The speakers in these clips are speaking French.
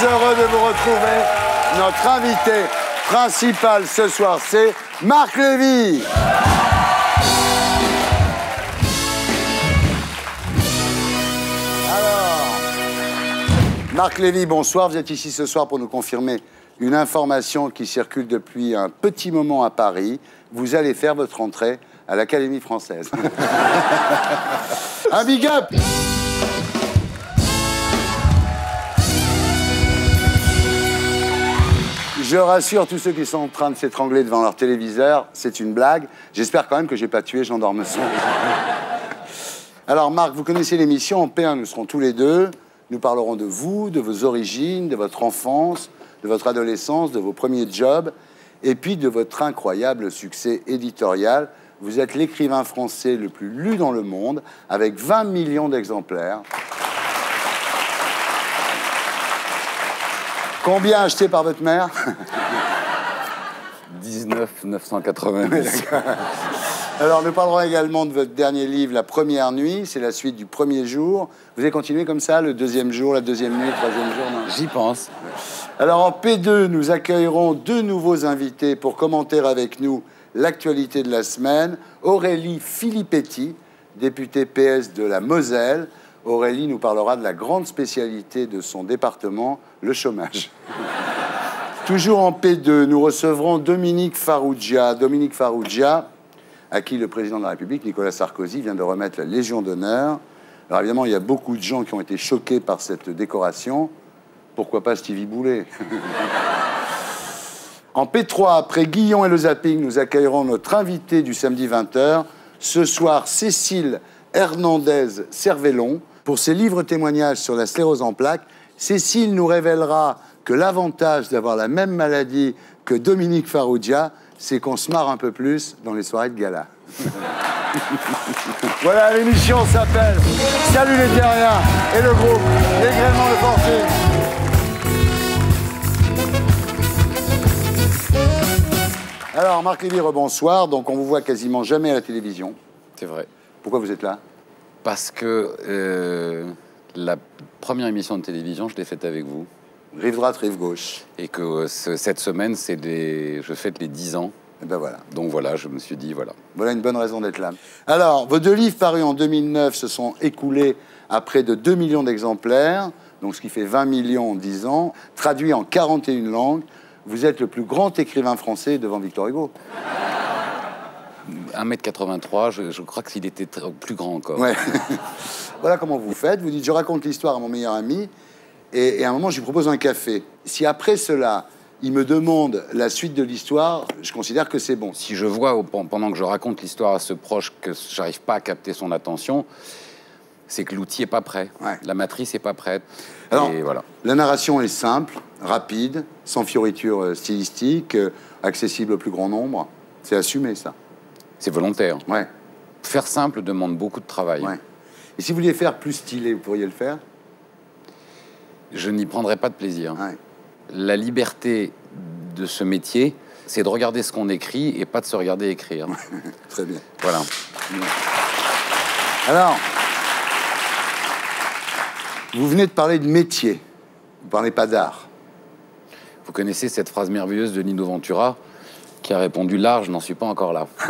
heureux de vous retrouver. Notre invité principal ce soir, c'est Marc Lévy. Alors, Marc Lévy, bonsoir. Vous êtes ici ce soir pour nous confirmer une information qui circule depuis un petit moment à Paris. Vous allez faire votre entrée à l'Académie française. un big up Je rassure tous ceux qui sont en train de s'étrangler devant leur téléviseur, c'est une blague. J'espère quand même que j'ai pas tué Jean d'Ormesson. Alors Marc, vous connaissez l'émission, en P1 nous serons tous les deux. Nous parlerons de vous, de vos origines, de votre enfance, de votre adolescence, de vos premiers jobs, et puis de votre incroyable succès éditorial. Vous êtes l'écrivain français le plus lu dans le monde, avec 20 millions d'exemplaires. Combien acheté par votre mère 19 990. Alors, nous parlerons également de votre dernier livre, La Première Nuit. C'est la suite du premier jour. Vous allez continuer comme ça, le deuxième jour, la deuxième nuit, le troisième jour J'y pense. Alors, en P2, nous accueillerons deux nouveaux invités pour commenter avec nous l'actualité de la semaine. Aurélie Filippetti, députée PS de la Moselle. Aurélie nous parlera de la grande spécialité de son département, le chômage. Toujours en P2, nous recevrons Dominique Farrugia. Dominique Farrugia, à qui le président de la République, Nicolas Sarkozy, vient de remettre la Légion d'honneur. Alors évidemment, il y a beaucoup de gens qui ont été choqués par cette décoration. Pourquoi pas Stevie Boulet? En P3, après Guillon et le zapping, nous accueillerons notre invité du samedi 20h. Ce soir, Cécile Hernandez Cervellon. Pour ses livres témoignages sur la sclérose en plaques, Cécile nous révélera que l'avantage d'avoir la même maladie que Dominique Farrugia, c'est qu'on se marre un peu plus dans les soirées de gala. voilà, l'émission s'appelle Salut les terriens et le groupe Les Gréments de Fortune. Alors, Marc Lévy, bonsoir. Donc, on vous voit quasiment jamais à la télévision. C'est vrai. Pourquoi vous êtes là? Parce que euh, la première émission de télévision, je l'ai faite avec vous. Rive droite, rive gauche. Et que euh, ce- cette semaine, c'est des... je fête les 10 ans. Et ben voilà. Donc voilà, je me suis dit, voilà. Voilà une bonne raison d'être là. Alors, vos deux livres parus en 2009 se sont écoulés à près de 2 millions d'exemplaires, donc ce qui fait 20 millions en 10 ans, traduits en 41 langues. Vous êtes le plus grand écrivain français devant Victor Hugo. 1m83, je, je crois qu'il était très- plus grand encore. Ouais. voilà comment vous faites. Vous dites, je raconte l'histoire à mon meilleur ami, et, et à un moment, je lui propose un café. Si après cela, il me demande la suite de l'histoire, je considère que c'est bon. Si je vois pendant que je raconte l'histoire à ce proche que j'arrive pas à capter son attention, c'est que l'outil est pas prêt. Ouais. La matrice est pas prête. Alors, Et voilà. la narration est simple, rapide, sans fioriture euh, stylistique, euh, accessible au plus grand nombre. C'est assumé, ça. C'est volontaire. Ouais, Faire simple demande beaucoup de travail. ouais. Et si vous vouliez faire plus stylé, vous pourriez le faire? Je n'y prendrai pas de plaisir. Ouais. La liberté de ce métier, c'est de regarder ce qu'on écrit et pas de se regarder écrire. Très bien. voilà. Alors, vous venez de parler de métier. Vous parlez pas d'art. Vous connaissez cette phrase merveilleuse de Nino Ventura qui a répondu large, je n'en suis pas encore là.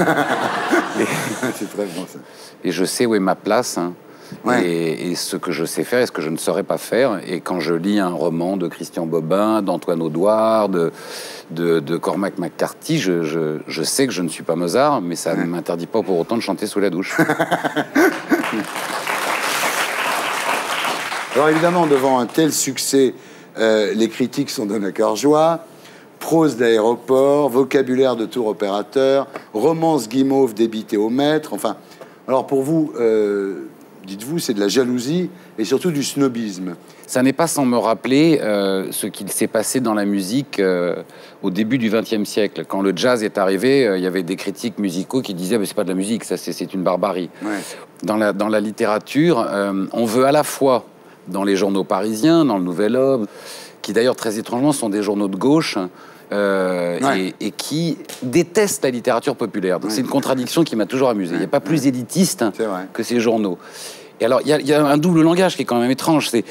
c'est très bon, ça. Et je sais où est ma place. hein, Ouais. Et, et ce que je sais faire et ce que je ne saurais pas faire. Et quand je lis un roman de Christian Bobin, d'Antoine Audouard, de, de, de Cormac McCarthy, je, je- je sais que je ne suis pas Mozart, mais ça ne m'interdit pas pour autant de chanter sous la douche. Alors évidemment, devant un tel succès, euh, les critiques sont de cœur joie. Prose d'aéroport, vocabulaire de tour opérateur, romance guimauve débitée au maître. Enfin, alors pour vous, euh, dites-vous, c'est de la jalousie et surtout du snobisme. Ça n'est pas sans me rappeler euh, ce qu'il s'est passé dans la musique euh, au début du XXe siècle. Quand le jazz est arrivé, euh, il y avait des critiques musicaux qui disaient "Mais c'est pas de la musique, ça c'est une barbarie. Ouais. Dans la, dans la littérature, on veut à la fois, dans les journaux parisiens, dans le Nouvel Homme, qui d'ailleurs très étrangement sont des journaux de gauche, euh, Ouais. et, et qui détestent la littérature populaire. Donc c'est une contradiction qui m'a toujours amusé. Il n'y a pas plus élitiste que ces journaux. Et alors, il y, a- il y a un double langage qui est quand même étrange. C'est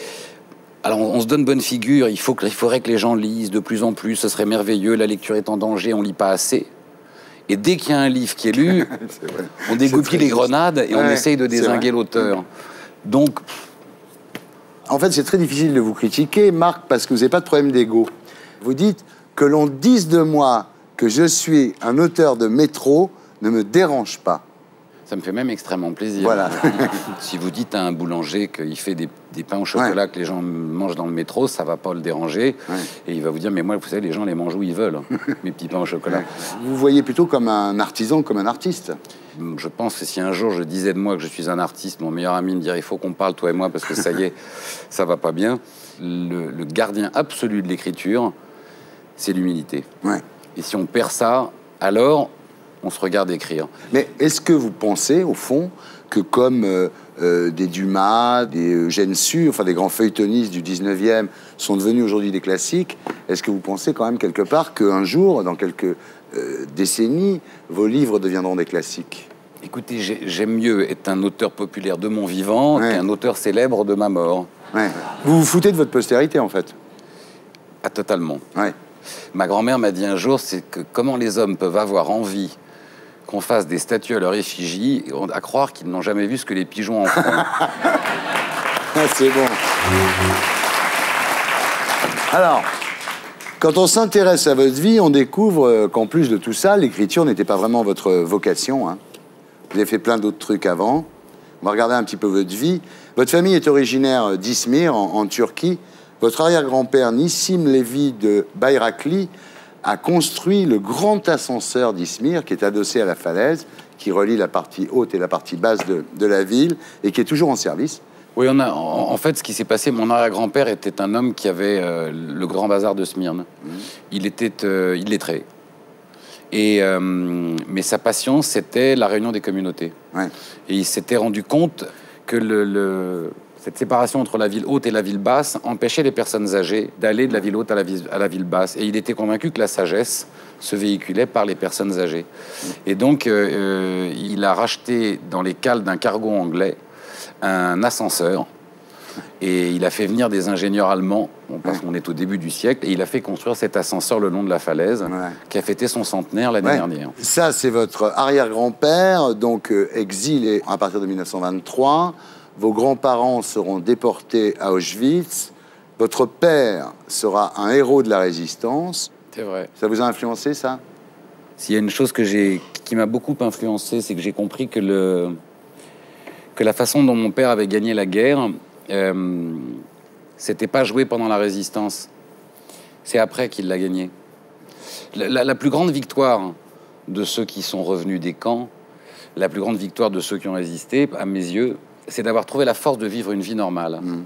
Alors, on, on se donne bonne figure. Il, faut que, il faudrait que les gens lisent de plus en plus. Ce serait merveilleux. La lecture est en danger. On lit pas assez. Et dès qu'il y a un livre qui est lu, on dégoupille les grenades et on essaye de désinguer l'auteur. Donc, En fait, c'est très difficile de vous critiquer, Marc, parce que vous n'avez pas de problème d'ego. Vous dites que l'on dise de moi que je suis un auteur de métro ne me dérange pas. ça me fait même extrêmement plaisir. Voilà. si vous dites à un boulanger qu'il fait des, des pains au chocolat que les gens mangent dans le métro, ça va pas le déranger. Ouais. Et il va vous dire, mais moi, vous savez, les gens les mangent où ils veulent, hein, mes petits pains au chocolat. Vous voyez plutôt comme un artisan, comme un artiste. Je pense que si un jour je disais de moi que je suis un artiste, mon meilleur ami me dirait il faut qu'on parle toi et moi parce que ça y est, ça va pas bien. Le, le gardien absolu de l'écriture, c'est l'humilité. Ouais. Et si on perd ça, alors on se regarde écrire. Mais est-ce que vous pensez, au fond, que comme euh, euh, des Dumas, des Eugène Sue, enfin des grands feuilletonistes du 19e sont devenus aujourd'hui des classiques, est-ce que vous pensez quand même quelque part qu'un jour, dans quelques euh, décennies, vos livres deviendront des classiques? Écoutez, j'ai- j'aime mieux être un auteur populaire de mon vivant Ouais. qu'un auteur célèbre de ma mort. Ouais. Vous vous foutez de votre postérité, en fait? Ah, totalement. Ouais. Ma grand-mère m'a dit un jour, c'est que comment les hommes peuvent avoir envie qu'on fasse des statues à leur effigie, à croire qu'ils n'ont jamais vu ce que les pigeons en font. Ah, c'est bon. Alors, quand on s'intéresse à votre vie, on découvre euh, qu'en plus de tout ça, l'écriture n'était pas vraiment votre vocation. hein. Vous avez fait plein d'autres trucs avant. On va regarder un petit peu votre vie. Votre famille est originaire d'Izmir, en, en Turquie. Votre arrière-grand-père, Nissim Levi de Bayrakli, a construit le grand ascenseur d'Izmir, qui est adossé à la falaise, qui relie la partie haute et la partie basse de, de la ville, et qui est toujours en service. Oui, on a, en, en fait, ce qui s'est passé, mon arrière-grand-père était un homme qui avait euh, le grand bazar de Smyrne. Il était euh, illettré. Et, euh, mais sa passion, c'était la réunion des communautés. Ouais. Et il s'était rendu compte que le, le- cette séparation entre la ville haute et la ville basse empêchait les personnes âgées d'aller de la ville haute à la ville, à la ville basse. Et il était convaincu que la sagesse se véhiculait par les personnes âgées. Et donc, euh, euh, il a racheté dans les cales d'un cargo anglais un ascenseur. Et il a fait venir des ingénieurs allemands, parce qu'on est au début du siècle, et il a fait construire cet ascenseur le long de la falaise, Ouais. qui a fêté son centenaire l'année Ouais. dernière. Ça, c'est votre arrière-grand-père, donc euh, exilé à partir de 1923. Vos grands-parents seront déportés à Auschwitz. Votre père sera un héros de la résistance. C'est vrai. Ça vous a influencé, ça? S'il y a une chose que j'ai, qui m'a beaucoup influencé, c'est que j'ai compris que, le, que la façon dont mon père avait gagné la guerre, euh, c'était pas joué pendant la résistance. C'est après qu'il l'a gagné. La, la- la plus grande victoire de ceux qui sont revenus des camps, la plus grande victoire de ceux qui ont résisté, à mes yeux, c'est d'avoir trouvé la force de vivre une vie normale. Mm.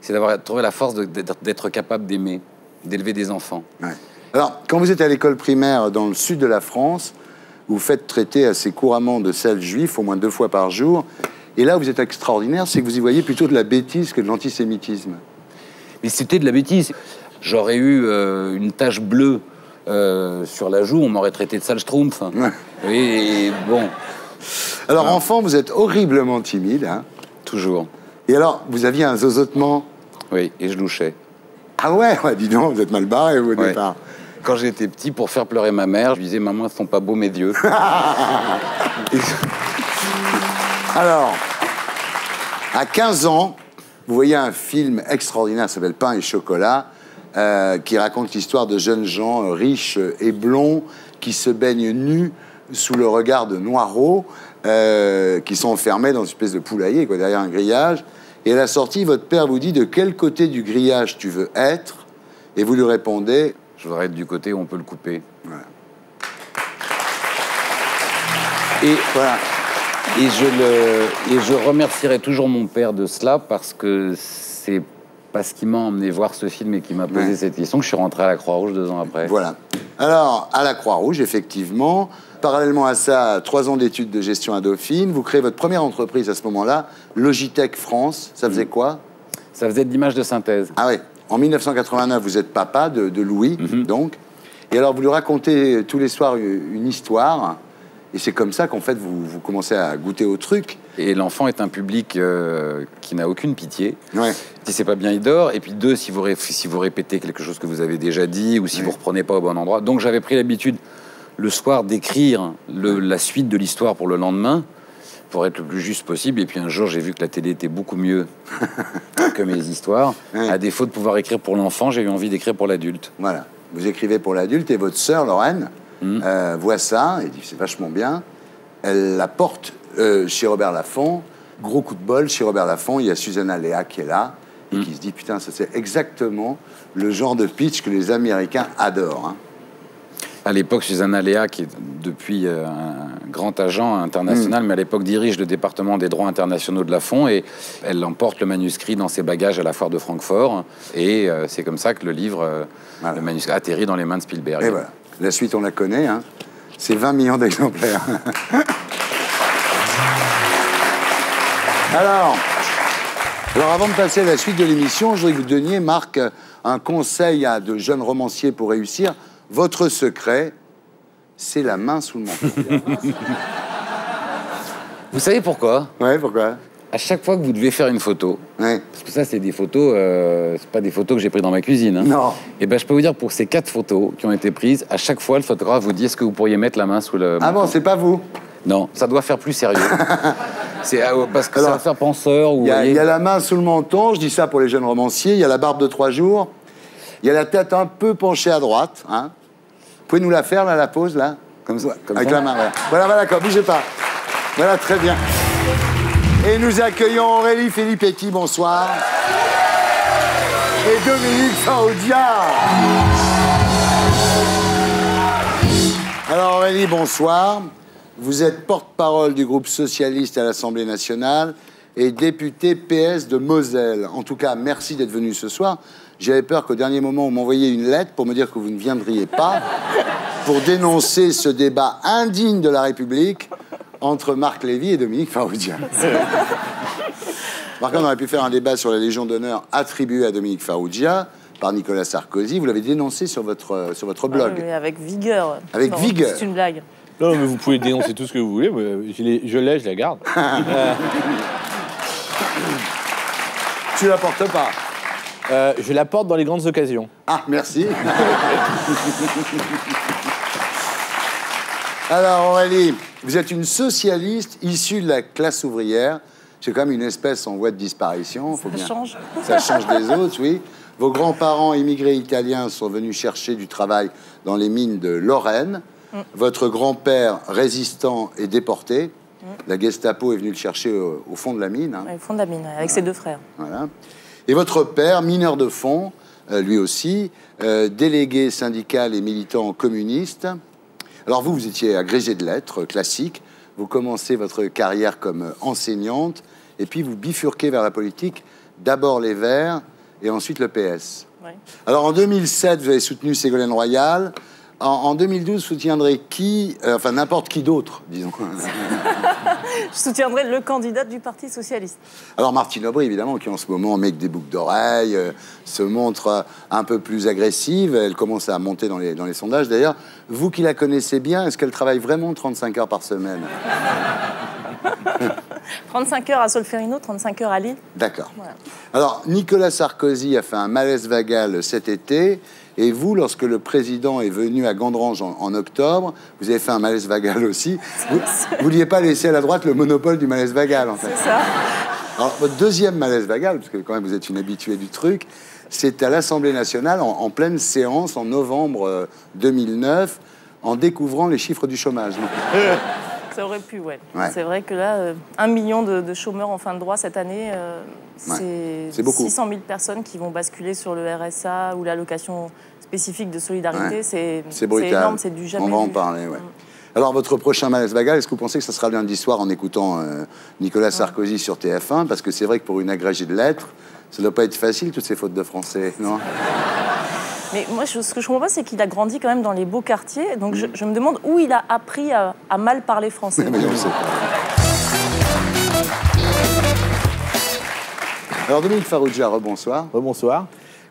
C'est d'avoir trouvé la force d'être capable d'aimer, d'élever des enfants. Ouais. Alors, quand vous êtes à l'école primaire dans le sud de la France, vous faites traiter assez couramment de sel juif, au moins deux fois par jour. Et là, vous êtes extraordinaire, c'est que vous y voyez plutôt de la bêtise que de l'antisémitisme. Mais c'était de la bêtise. J'aurais eu euh, une tache bleue euh, sur la joue, on m'aurait traité de sale schtroumpf. Ouais. Et bon, Alors, enfant, vous êtes horriblement timide. hein. toujours. Et alors, vous aviez un zozotement. Oui, et je louchais. Ah ouais, ouais, dis donc, vous êtes mal barré vous, au Ouais. départ. Quand j'étais petit, pour faire pleurer ma mère, je lui disais Maman, ils sont pas beaux mes yeux. Alors, à 15 ans, vous voyez un film extraordinaire, ça s'appelle Pain et chocolat, euh, qui raconte l'histoire de jeunes gens riches et blonds qui se baignent nus sous le regard de Noirot, euh, qui sont enfermés dans une espèce de poulailler, quoi, derrière un grillage. Et à la sortie, votre père vous dit de quel côté du grillage tu veux être, et vous lui répondez Je voudrais être du côté où on peut le couper. Voilà. Et, voilà. et, je le, et je remercierai toujours mon père de cela parce que c'est parce qu'il m'a emmené voir ce film et qui m'a posé Ouais. cette question que je suis rentré à la Croix-Rouge deux ans après. Voilà. Alors, à la Croix-Rouge, effectivement, parallèlement à ça, trois ans d'études de gestion à Dauphine, vous créez votre première entreprise à ce moment-là, Logitech France. Ça faisait quoi? Ça faisait de l'image de synthèse. Ah oui, en 1989, vous êtes papa de, de Louis, donc. Et alors, vous lui racontez tous les soirs une histoire. Et c'est comme ça qu'en fait, vous, vous commencez à goûter au truc. Et l'enfant est un public euh, qui n'a aucune pitié. Ouais. Si c'est pas bien, il dort. Et puis deux, si vous, ré- si vous répétez quelque chose que vous avez déjà dit ou si Oui. vous reprenez pas au bon endroit. Donc j'avais pris l'habitude le soir d'écrire la suite de l'histoire pour le lendemain pour être le plus juste possible. Et puis un jour, j'ai vu que la télé était beaucoup mieux que mes histoires. Ouais. À défaut de pouvoir écrire pour l'enfant, j'ai eu envie d'écrire pour l'adulte. Voilà. Vous écrivez pour l'adulte et votre sœur, Lorraine, Mhm. euh, voit ça et dit c'est vachement bien. Elle la porte euh, chez Robert Laffont. Gros coup de bol, chez Robert Laffont, il y a Susanna Léa qui est là et Mhm. qui se dit putain, ça c'est exactement le genre de pitch que les Américains adorent. hein. À l'époque, Susanna Léa, qui est depuis euh, un grand agent international, mais à l'époque dirige le département des droits internationaux de la Fond, et elle emporte le manuscrit dans ses bagages à la foire de Francfort. Et euh, c'est comme ça que le livre, euh, Voilà. le manuscrit, atterrit dans les mains de Spielberg. Et voilà. La suite, on la connaît. Hein. C'est 20 millions d'exemplaires. alors, alors, avant de passer à la suite de l'émission, je voudrais que vous donniez, Marc, un conseil à de jeunes romanciers pour réussir. Votre secret, c'est la main sous le menton. Vous savez pourquoi? Ouais, pourquoi? À chaque fois que vous devez faire une photo, ouais. parce que ça, c'est des photos, euh, c'est pas des photos que j'ai prises dans ma cuisine. hein. Non. Et ben, je peux vous dire pour ces quatre photos qui ont été prises, à chaque fois, le photographe vous dit est-ce que vous pourriez mettre la main sous le. Ah bon, c'est pas vous? Non, ça doit faire plus sérieux. c'est euh, parce que Alors, ça va faire penseur ou. il y, a, voyez- il y a la main sous le menton, je dis ça pour les jeunes romanciers. Il y a la barbe de trois jours. Il y a la tête un peu penchée à droite. Hein. Vous pouvez nous la faire, là, la pause, là Comme ça, comme Avec ça la main, voilà. Voilà, voilà, d'accord, bougez pas. Voilà, très bien. Et nous accueillons Aurélie Filippetti, bonsoir. Et Dominique Faoudia. Alors Aurélie, bonsoir. Vous êtes porte-parole du groupe socialiste à l'Assemblée nationale et députée PS de Moselle. En tout cas, merci d'être venu ce soir. J'avais peur qu'au dernier moment, vous m'envoyiez une lettre pour me dire que vous ne viendriez pas pour dénoncer ce débat indigne de la République entre Marc Lévy et Dominique Faroudia. Par contre, on aurait pu faire un débat sur la Légion d'honneur attribuée à Dominique Faroudia par Nicolas Sarkozy. Vous l'avez dénoncé sur votre, sur votre blog. Oui, mais avec vigueur. Avec Non, vigueur. C'est une blague. Non, mais vous pouvez dénoncer tout ce que vous voulez. Je l'ai, je l'ai, je la garde. Tu la portes pas Euh, je la porte dans les grandes occasions. Ah, merci. Alors Aurélie, vous êtes une socialiste issue de la classe ouvrière. C'est quand même une espèce en voie de disparition. faut Ça bien- change. Ça change des autres, oui. Vos grands-parents immigrés italiens sont venus chercher du travail dans les mines de Lorraine. Votre grand-père résistant est déporté. La Gestapo est venue le chercher au, au fond de la mine. hein. Au fond de la mine, avec ses deux frères. Voilà. Et votre père, mineur de fond, euh, lui aussi, euh, délégué syndical et militant communiste. Alors vous, vous étiez agrégé de lettres, classique. Vous commencez votre carrière comme enseignante, et puis vous bifurquez vers la politique, d'abord les Verts, et ensuite le PS. Ouais. Alors en 2007, vous avez soutenu Ségolène Royal. En, en 2012, vous soutiendrez qui Euh, Enfin, n'importe qui d'autre, disons. Je soutiendrai le candidat du Parti Socialiste. Alors Martine Aubry, évidemment, qui en ce moment, met des boucles d'oreilles, euh, se montre euh, un peu plus agressive. Elle commence à monter dans les, dans les sondages. D'ailleurs, vous qui la connaissez bien, est-ce qu'elle travaille vraiment 35 heures par semaine? 35 heures à Solferino, 35 heures à Lille. D'accord. Voilà. Alors, Nicolas Sarkozy a fait un malaise vagal cet été. Et vous, lorsque le président est venu à Gandrange en, en octobre, vous avez fait un malaise vagal aussi. Vous ne vouliez pas laisser à la droite le monopole du malaise vagal, en fait. C'est ça. Alors, votre deuxième malaise vagal, parce que quand même vous êtes une habituée du truc, c'est à l'Assemblée nationale, en, en pleine séance, en novembre euh, 2009, en découvrant les chiffres du chômage. Ça aurait pu, ouais. Ouais. C'est vrai que là, euh, un million de, de chômeurs en fin de droit cette année, euh, C'est c'est beaucoup. 600 000 personnes qui vont basculer sur le RSA ou l'allocation spécifique de solidarité. Ouais. C'est énorme, c'est du jamais On va en parler, ouais. Alors, votre prochain malaise vagal, est-ce que vous pensez que ça sera lundi soir en écoutant euh, Nicolas Sarkozy sur TF1 Parce que c'est vrai que pour une agrégée de lettres, ça ne doit pas être facile, toutes ces fautes de français, non? Mais moi, je- ce que je comprends pas, c'est qu'il a grandi quand même dans les beaux quartiers. Donc Mm. je, je me demande où il a appris à, à mal parler français. Mais on sait pas. Alors, Dominique rebonsoir. bonsoir.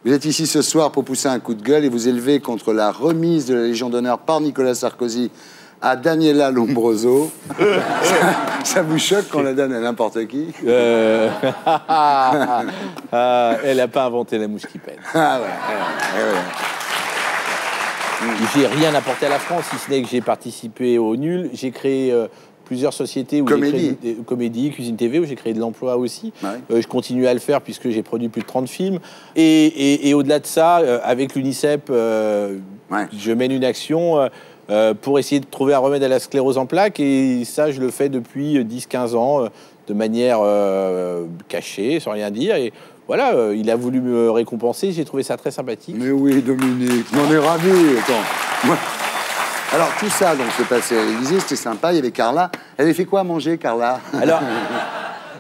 Vous êtes ici ce soir pour pousser un coup de gueule et vous élever contre la remise de la Légion d'honneur par Nicolas Sarkozy à Daniela Lombroso. ça, ça vous choque qu'on la donne à n'importe qui Euh, ah, elle n'a pas inventé la mouche qui pète. Ah ouais, ouais, ouais, ouais. J'ai rien apporté à la France, si ce n'est que j'ai participé au nul. J'ai créé euh, plusieurs sociétés où j'ai Comédie. créé des- comédie, cuisine TV, où j'ai créé de l'emploi aussi. Ouais. Euh, je continue à le faire puisque j'ai produit plus de 30 films. Et, et- et au-delà de ça, euh, avec l'UNICEF, euh, Ouais. je mène une action euh, euh, pour essayer de trouver un remède à la sclérose en plaques. Et ça, je le fais depuis 10-15 ans, euh, de manière euh, cachée, sans rien dire. Et voilà, euh, il a voulu me récompenser. J'ai trouvé ça très sympathique. Mais oui, Dominique, on est ravis. Attends. Alors, tout ça, donc, se passait à l'Élysée, c'était sympa. Il y avait Carla. Elle avait fait quoi à manger, Carla? Alors,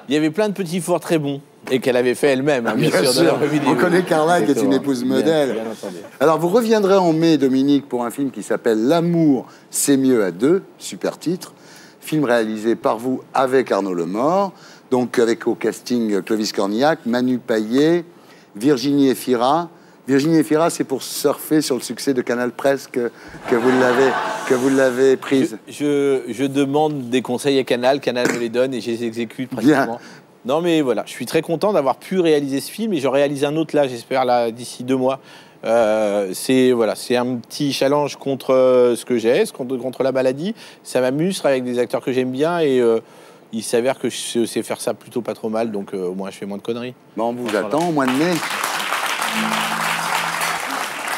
il y avait plein de petits fours très bons et qu'elle avait fait elle-même, hein, bien, Bien sûr. sûr. dans la vidéo. On connaît Carla, qui est une épouse modèle. bien entendu. Alors, vous reviendrez en mai, Dominique, pour un film qui s'appelle L'amour, c'est mieux à deux, super titre. Film réalisé par vous avec Arnaud Lemort, donc avec au casting Clovis Cornillac, Manu Payet, Virginie Efira. Virginie Efira, c'est pour surfer sur le succès de Canal Presse que, que vous l'avez que vous l'avez prise. Je, je demande des conseils à Canal, Canal me les donne et je les exécute pratiquement. Non mais voilà, je suis très content d'avoir pu réaliser ce film et je réalise un autre là, j'espère là d'ici deux mois. Euh, c'est voilà, c'est un petit challenge contre euh, ce que j'ai, contre, contre la maladie. Ça m'amuse, avec des acteurs que j'aime bien et euh, il s'avère que je sais faire ça plutôt pas trop mal, donc au moins je fais moins de conneries. Bon, on vous attend au mois de mai.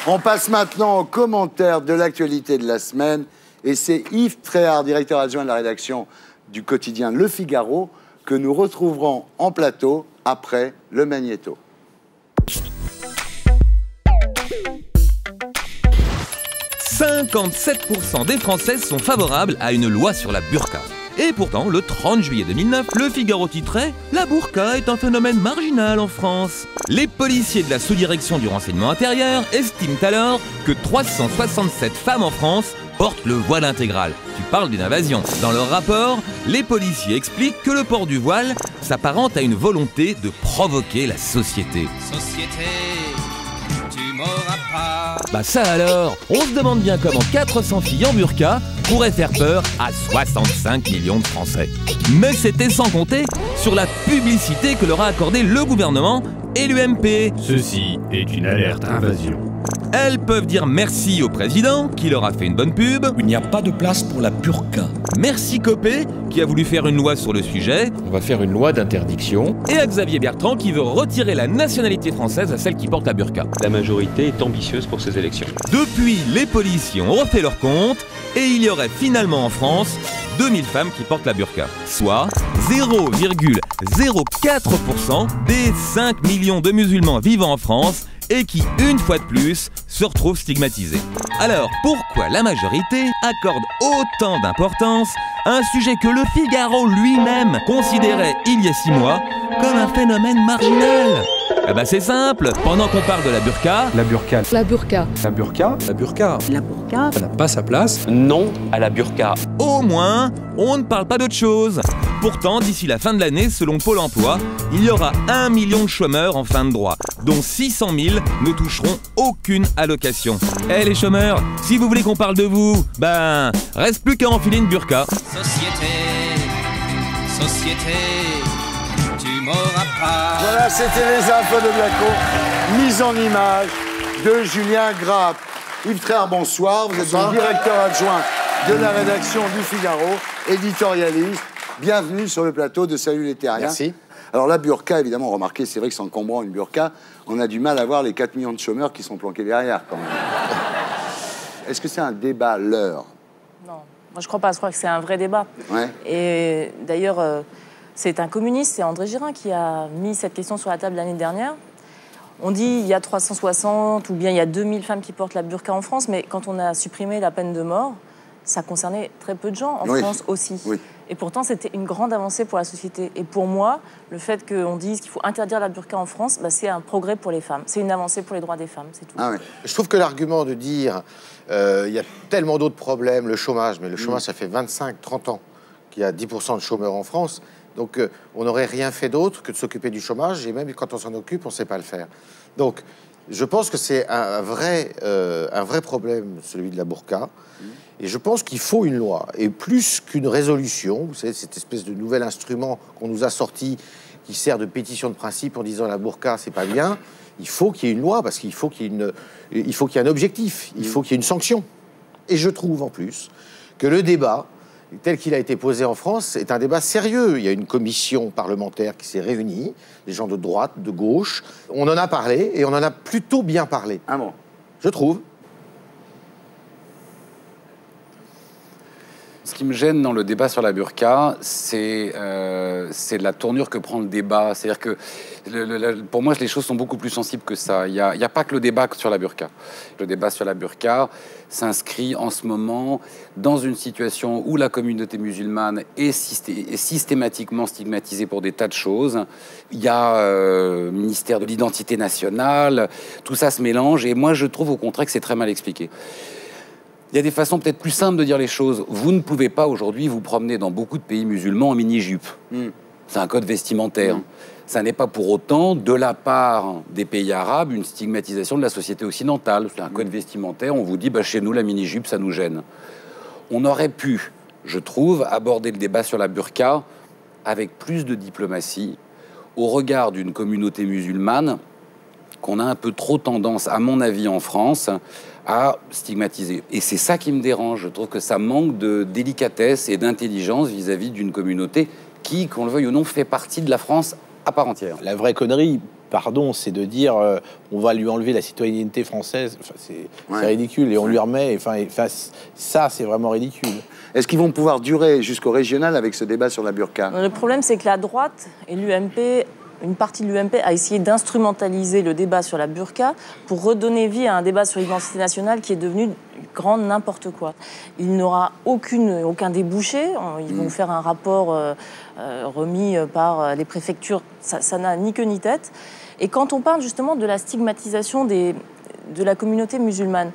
On passe maintenant aux commentaires de l'actualité de la semaine. Et c'est Yves Tréhard, directeur adjoint de la rédaction du quotidien Le Figaro, que nous retrouverons en plateau après le magnéto. « 57% des Françaises sont favorables à une loi sur la burqa. Et pourtant, le 30 juillet 2009, le Figaro titrait La burqa est un phénomène marginal en France. Les policiers de la sous-direction du renseignement intérieur estiment alors que 367 femmes en France portent le voile intégral. Tu parles d'une invasion. Dans leur rapport, les policiers expliquent que le port du voile s'apparente à une volonté de provoquer la société. Société, tu m'auras pas. Bah ça alors, on se demande bien comment 400 filles en burqa pourraient faire peur à 65 millions de Français. Mais c'était sans compter sur la publicité que leur a accordé le gouvernement et l'UMP. Ceci est une alerte invasion. Elles peuvent dire merci au président qui leur a fait une bonne pub. Il n'y a pas de place pour la burqa. Merci Copé qui a voulu faire une loi sur le sujet. On va faire une loi d'interdiction. Et à Xavier Bertrand qui veut retirer la nationalité française à celle qui porte la burqa. La majorité est ambitieuse pour ces élections. Depuis, les policiers ont refait leur compte et il y aurait finalement en France 2000 femmes qui portent la burqa, soit 0,04% des 5 millions de musulmans vivant en France et qui, une fois de plus, se retrouvent stigmatisés. Alors, pourquoi la majorité accorde autant d'importance un sujet que le Figaro lui-même considérait il y a six mois comme un phénomène marginal Eh ben c'est simple, pendant qu'on parle de la burqa, La burqa. La burqa. La burqa. La burqa. La burqa. Ça n'a pas sa place. Non à la burqa. Au moins, on ne parle pas d'autre chose. Pourtant, d'ici la fin de l'année, selon Pôle emploi, il y aura un million de chômeurs en fin de droit, dont 600 000 ne toucheront aucune allocation. Eh les chômeurs, si vous voulez qu'on parle de vous, ben, reste plus qu'à enfiler une burqa. Société, société, tu m'auras pas. Voilà, c'était les infos de Blaco, mise en image de Julien Grapp. Yves Tréhard, bonsoir. Vous êtes le directeur adjoint de la rédaction du Figaro, éditorialiste. Bienvenue sur le plateau de Salut les Terriens. Merci. Alors la burqa, évidemment, remarquez, c'est vrai que c'est encombrant une burqa. On a du mal à voir les 4 millions de chômeurs qui sont planqués derrière, quand même. Est-ce que c'est un débat, l'heure? Non, moi je crois pas. Je crois que c'est un vrai débat. Ouais. Et d'ailleurs, euh, c'est un communiste, c'est André Girin qui a mis cette question sur la table l'année dernière. On dit il y a 360 ou bien il y a 2000 femmes qui portent la burqa en France, mais quand on a supprimé la peine de mort, ça concernait très peu de gens en Oui. France aussi. Oui. Et pourtant, c'était une grande avancée pour la société. Et pour moi, le fait qu'on dise qu'il faut interdire la burqa en France, bah, c'est un progrès pour les femmes. C'est une avancée pour les droits des femmes, c'est tout. Ah ouais. Je trouve que l'argument de dire euh, il y a tellement d'autres problèmes, le chômage, mais le chômage, ça fait 25-30 ans qu'il y a 10% de chômeurs en France. Donc, euh, on n'aurait rien fait d'autre que de s'occuper du chômage, et même quand on s'en occupe, on ne sait pas le faire. Donc, Je pense que c'est un vrai, euh, un vrai problème, celui de la burqa. Et je pense qu'il faut une loi. Et plus qu'une résolution, vous savez, cette espèce de nouvel instrument qu'on nous a sorti, qui sert de pétition de principe en disant la burqa, c'est pas bien, il faut qu'il y ait une loi, parce qu'il faut qu'il y ait, une, il faut qu'il y ait un objectif, il faut qu'il y ait une sanction. Et je trouve en plus que le débat, tel qu'il a été posé en France, est un débat sérieux. Il y a une commission parlementaire qui s'est réunie, des gens de droite, de gauche. On en a parlé et on en a plutôt bien parlé. Ah bon Je trouve. Ce qui me gêne dans le débat sur la burqa, c'est euh, la tournure que prend le débat. C'est-à-dire que pour moi, les choses sont beaucoup plus sensibles que ça. Il n'y a, pas que le débat sur la burqa. Le débat sur la burqa s'inscrit en ce moment dans une situation où la communauté musulmane est, systé- est systématiquement stigmatisée pour des tas de choses. Il y a euh, ministère de l'identité nationale, tout ça se mélange et moi je trouve au contraire que c'est très mal expliqué. Il y a des façons peut-être plus simples de dire les choses. Vous ne pouvez pas aujourd'hui vous promener dans beaucoup de pays musulmans en mini-jupe. C'est un code vestimentaire. Ça n'est pas pour autant, de la part des pays arabes, une stigmatisation de la société occidentale. C'est un code vestimentaire, on vous dit, bah, chez nous, la mini-jupe, ça nous gêne. On aurait pu, je trouve, aborder le débat sur la burqa avec plus de diplomatie, au regard d'une communauté musulmane qu'on a un peu trop tendance, à mon avis, en France, à stigmatiser. Et c'est ça qui me dérange. Je trouve que ça manque de délicatesse et d'intelligence vis-à-vis d'une communauté qui, qu'on le veuille ou non, fait partie de la France à part entière. La vraie connerie, pardon, c'est de dire euh, on va lui enlever la citoyenneté française. Enfin, c'est Ouais. ridicule et on lui remet. Enfin, et- enfin, c- ça, c'est vraiment ridicule. Est-ce qu'ils vont pouvoir durer jusqu'au régional avec ce débat sur la burqa? Le problème, c'est que la droite et l'UMP, une partie de l'UMP a essayé d'instrumentaliser le débat sur la burqa pour redonner vie à un débat sur l'identité nationale qui est devenu grand n'importe quoi. Il n'aura aucune, aucun débouché. Ils vont faire un rapport euh, euh, remis par euh, les préfectures. Ça ça n'a ni queue ni tête. Et quand on parle justement de la stigmatisation des, de la communauté musulmane,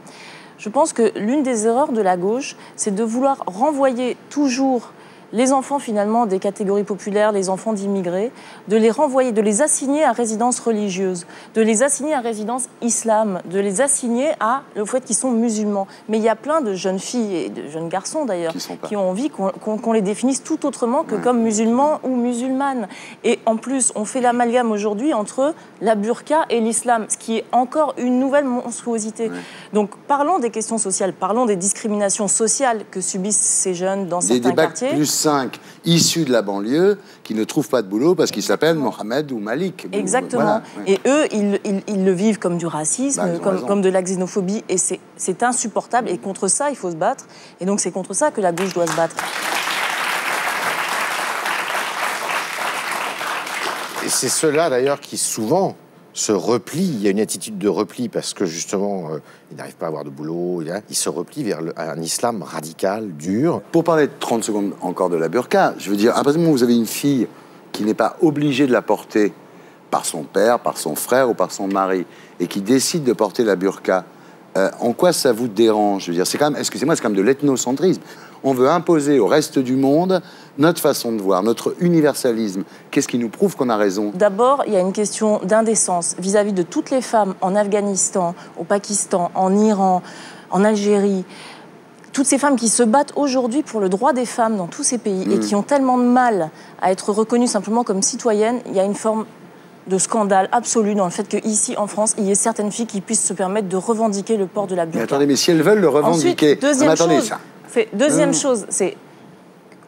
je pense que l'une des erreurs de la gauche, c'est de vouloir renvoyer toujours les enfants finalement des catégories populaires, les enfants d'immigrés, de les renvoyer, de les assigner à résidence religieuse, de les assigner à résidence islam, de les assigner à le fait qu'ils sont musulmans. Mais il y a plein de jeunes filles et de jeunes garçons d'ailleurs Qui ont envie qu'on les définisse tout autrement que comme musulmans ou musulmanes. Et en plus, on fait l'amalgame aujourd'hui entre la burqa et l'islam, ce qui est encore une nouvelle monstruosité. Donc parlons des questions sociales, parlons des discriminations sociales que subissent ces jeunes dans Des certains quartiers. plus 5 issus de la banlieue qui ne trouvent pas de boulot parce qu'ils s'appellent Mohamed ou Malik. Exactement. Voilà. Et eux, ils, ils- ils le vivent comme du racisme, Bah, comme, comme de la xénophobie, et c'est c'est insupportable. Et contre ça, il faut se battre. Et donc, c'est contre ça que la gauche doit se battre. Et c'est ceux-là d'ailleurs qui souvent se replient. Il y a une attitude de repli parce que justement, euh, ils n'arrivent pas à avoir de boulot. il se replient vers un islam radical, dur. Pour parler de 30 secondes encore de la burqa, je veux dire, à partir du moment où vous avez une fille qui n'est pas obligée de la porter par son père, par son frère ou par son mari, et qui décide de porter la burqa, euh, en quoi ça vous dérange? Je veux dire, c'est quand même, excusez-moi, c'est quand même de l'ethnocentrisme. On veut imposer au reste du monde notre façon de voir, notre universalisme. Qu'est-ce qui nous prouve qu'on a raison? D'abord, il y a une question d'indécence vis-à-vis de toutes les femmes en Afghanistan, au Pakistan, en Iran, en Algérie. Toutes ces femmes qui se battent aujourd'hui pour le droit des femmes dans tous ces pays et qui ont tellement de mal à être reconnues simplement comme citoyennes, il y a une forme de scandale absolu dans le fait qu'ici, en France, il y ait certaines filles qui puissent se permettre de revendiquer le port de la burqa. Mais attendez, mais si elles veulent le revendiquer, Ensuite, deuxième Non, mais attendez, chose, ça. Deuxième Mm. chose, c'est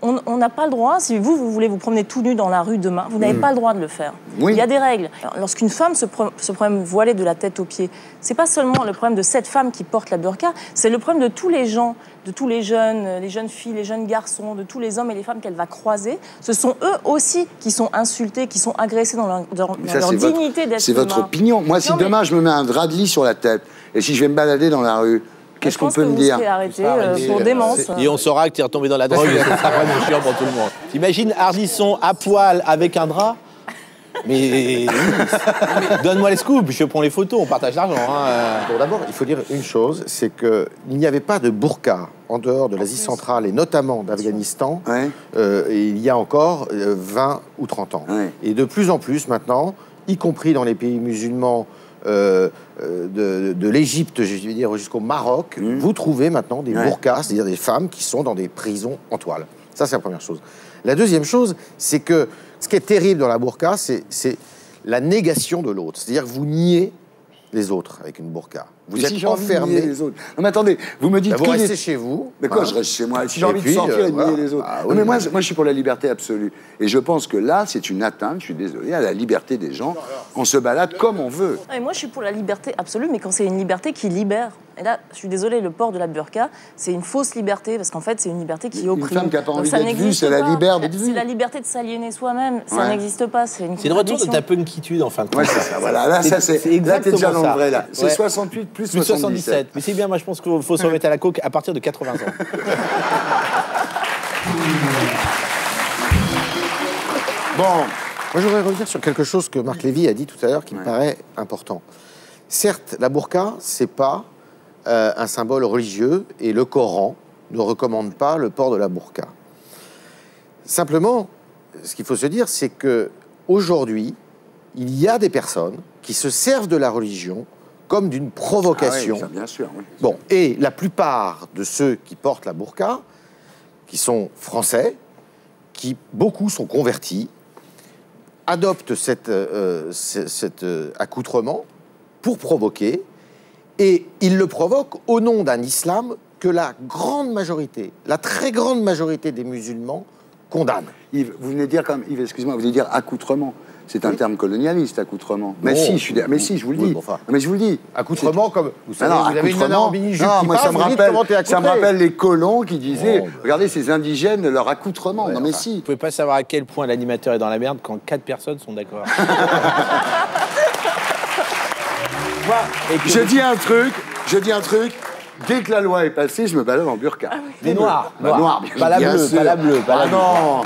on n'a pas le droit, si vous, vous voulez vous promener tout nu dans la rue demain, vous n'avez pas le droit de le faire. Mm. Oui. Il y a des règles. Lorsqu'une femme se, pro- se promène voilée de la tête aux pieds, c'est pas seulement le problème de cette femme qui porte la burqa, c'est le problème de tous les gens, de tous les jeunes, euh, les jeunes filles, les jeunes garçons, de tous les hommes et les femmes qu'elle va croiser. Ce sont eux aussi qui sont insultés, qui sont agressés dans leur, dans- ça, dignité d'être C'est votre opinion. Moi, si mais- demain je me mets un drap de lit sur la tête et si je vais me balader dans la rue, qu'est-ce Je qu'on pense peut que me dire arrêté euh, arrêté, pour euh, démence. Et on saura que tu es retombé dans la drogue. et ça sera vraiment chiant pour tout le monde. T'imagines Ardisson à poil avec un drap mais donne-moi les scoops, je prends les photos, on partage l'argent. hein. Bon, d'abord, il faut dire une chose, c'est qu'il n'y avait pas de burqa en dehors de l'Asie centrale et notamment d'Afghanistan Ouais. euh, il y a encore euh, 20 ou 30 ans. Ouais. Et de plus en plus maintenant, y compris dans les pays musulmans euh, de, de l'Égypte, je vais dire, jusqu'au Maroc, Mmh. vous trouvez maintenant des Ouais. burqas, c'est-à-dire des femmes qui sont dans des prisons en toile. Ça, c'est la première chose. La deuxième chose, c'est que ce qui est terrible dans la burqa, c'est c'est la négation de l'autre. C'est-à-dire que vous niez les autres avec une burqa. Vous Et êtes si enfermé. les autres. Non, mais attendez, vous me dites Bah, vous que restez des- chez vous. Mais quoi, hein. je reste chez moi Si j'ai envie puis, de sortir euh, et de nier voilà. les autres. Ah, Non, mais moi, moi, je suis pour la liberté absolue. Et je pense que là, c'est une atteinte, je suis désolé, à la liberté des gens. On se balade comme on veut. Et moi, je suis pour la liberté absolue, mais quand c'est une liberté qui libère. Et là, je suis désolée, le port de la burqa, c'est une fausse liberté, parce qu'en fait, c'est une liberté qui Une opprime. femme qui a pas envie ça d'être vue, n'existe c'est la vue. C'est la liberté de s'aliéner soi-même. Ça Ouais. n'existe pas. C'est une C'est le retour de ta punkitude en fin de compte. Ouais, c'est ça, voilà. Là, ça, c'est. Là, t'es déjà exactement dans ça. le vrai, là. C'est Ouais. 68 plus Plus 77. 77. Mais c'est bien, moi je pense qu'il faut se remettre à la coke à partir de 80 ans. Bon, Moi, je voudrais revenir sur quelque chose que Marc Lévy a dit tout à l'heure qui me paraît important. Certes, la burqa, c'est pas euh, un symbole religieux et le Coran ne recommande pas le port de la burqa. Simplement, ce qu'il faut se dire, c'est que aujourd'hui, il y a des personnes qui se servent de la religion comme d'une ah provocation. oui, ça, bien sûr. oui. Bon, et la plupart de ceux qui portent la burqa, qui sont français, qui beaucoup sont convertis, adoptent cette, euh, ce- cet euh, accoutrement pour provoquer, et ils le provoquent au nom d'un islam que la grande majorité, la très grande majorité des musulmans condamnent. Yves, vous venez de dire quand même, Yves, excusez-moi, vous venez de dire accoutrement. C'est un terme colonialiste, accoutrement. Mais si, je suis, mais si, je vous le Oui, dis. bon, enfin. mais je vous le dis. Accoutrement comme vous savez, non, vous avez une en mini-jupe Non, qui moi, ça me rappelle, ça me rappelle les colons qui disaient, Oh, bah. regardez ces indigènes, leur accoutrement. non mais enfin. si. Vous pouvez pas savoir à quel point l'animateur est dans la merde quand quatre personnes sont d'accord. Moi, et que Je dis un truc, je dis un truc. Dès que la loi est passée, je me balade en burqa. Mais noir, Bah, noir. noir, bien- Pas la bien bleue, sûr. pas la bleue, pas la Ah bleue. non.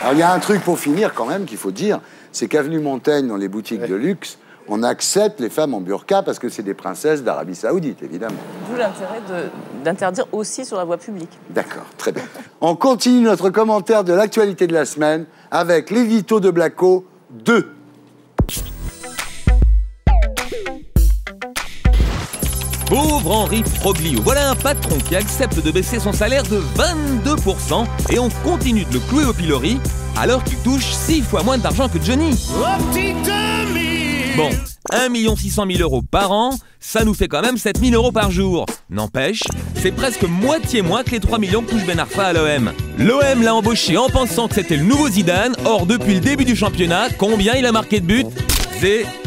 Alors il y a un truc pour finir quand même qu'il faut dire, c'est qu'avenue Montaigne, dans les boutiques de luxe, on accepte les femmes en burqa parce que c'est des princesses d'Arabie Saoudite, évidemment. D'où l'intérêt d'interdire aussi sur la voie publique. D'accord, très bien. On continue notre commentaire de l'actualité de la semaine avec l'édito de Blacko 2. Pauvre Henri Proglio, voilà un patron qui accepte de baisser son salaire de 22% et on continue de le clouer au pilori alors qu'il touche 6 fois moins d'argent que Johnny. Bon, 1 600 000 euros par an, ça nous fait quand même 7 000 euros par jour. N'empêche, c'est presque moitié moins que les 3 millions que touche Ben Arfa à l'OM. L'OM l'a embauché en pensant que c'était le nouveau Zidane, or depuis le début du championnat, combien il a marqué de buts? Zéro.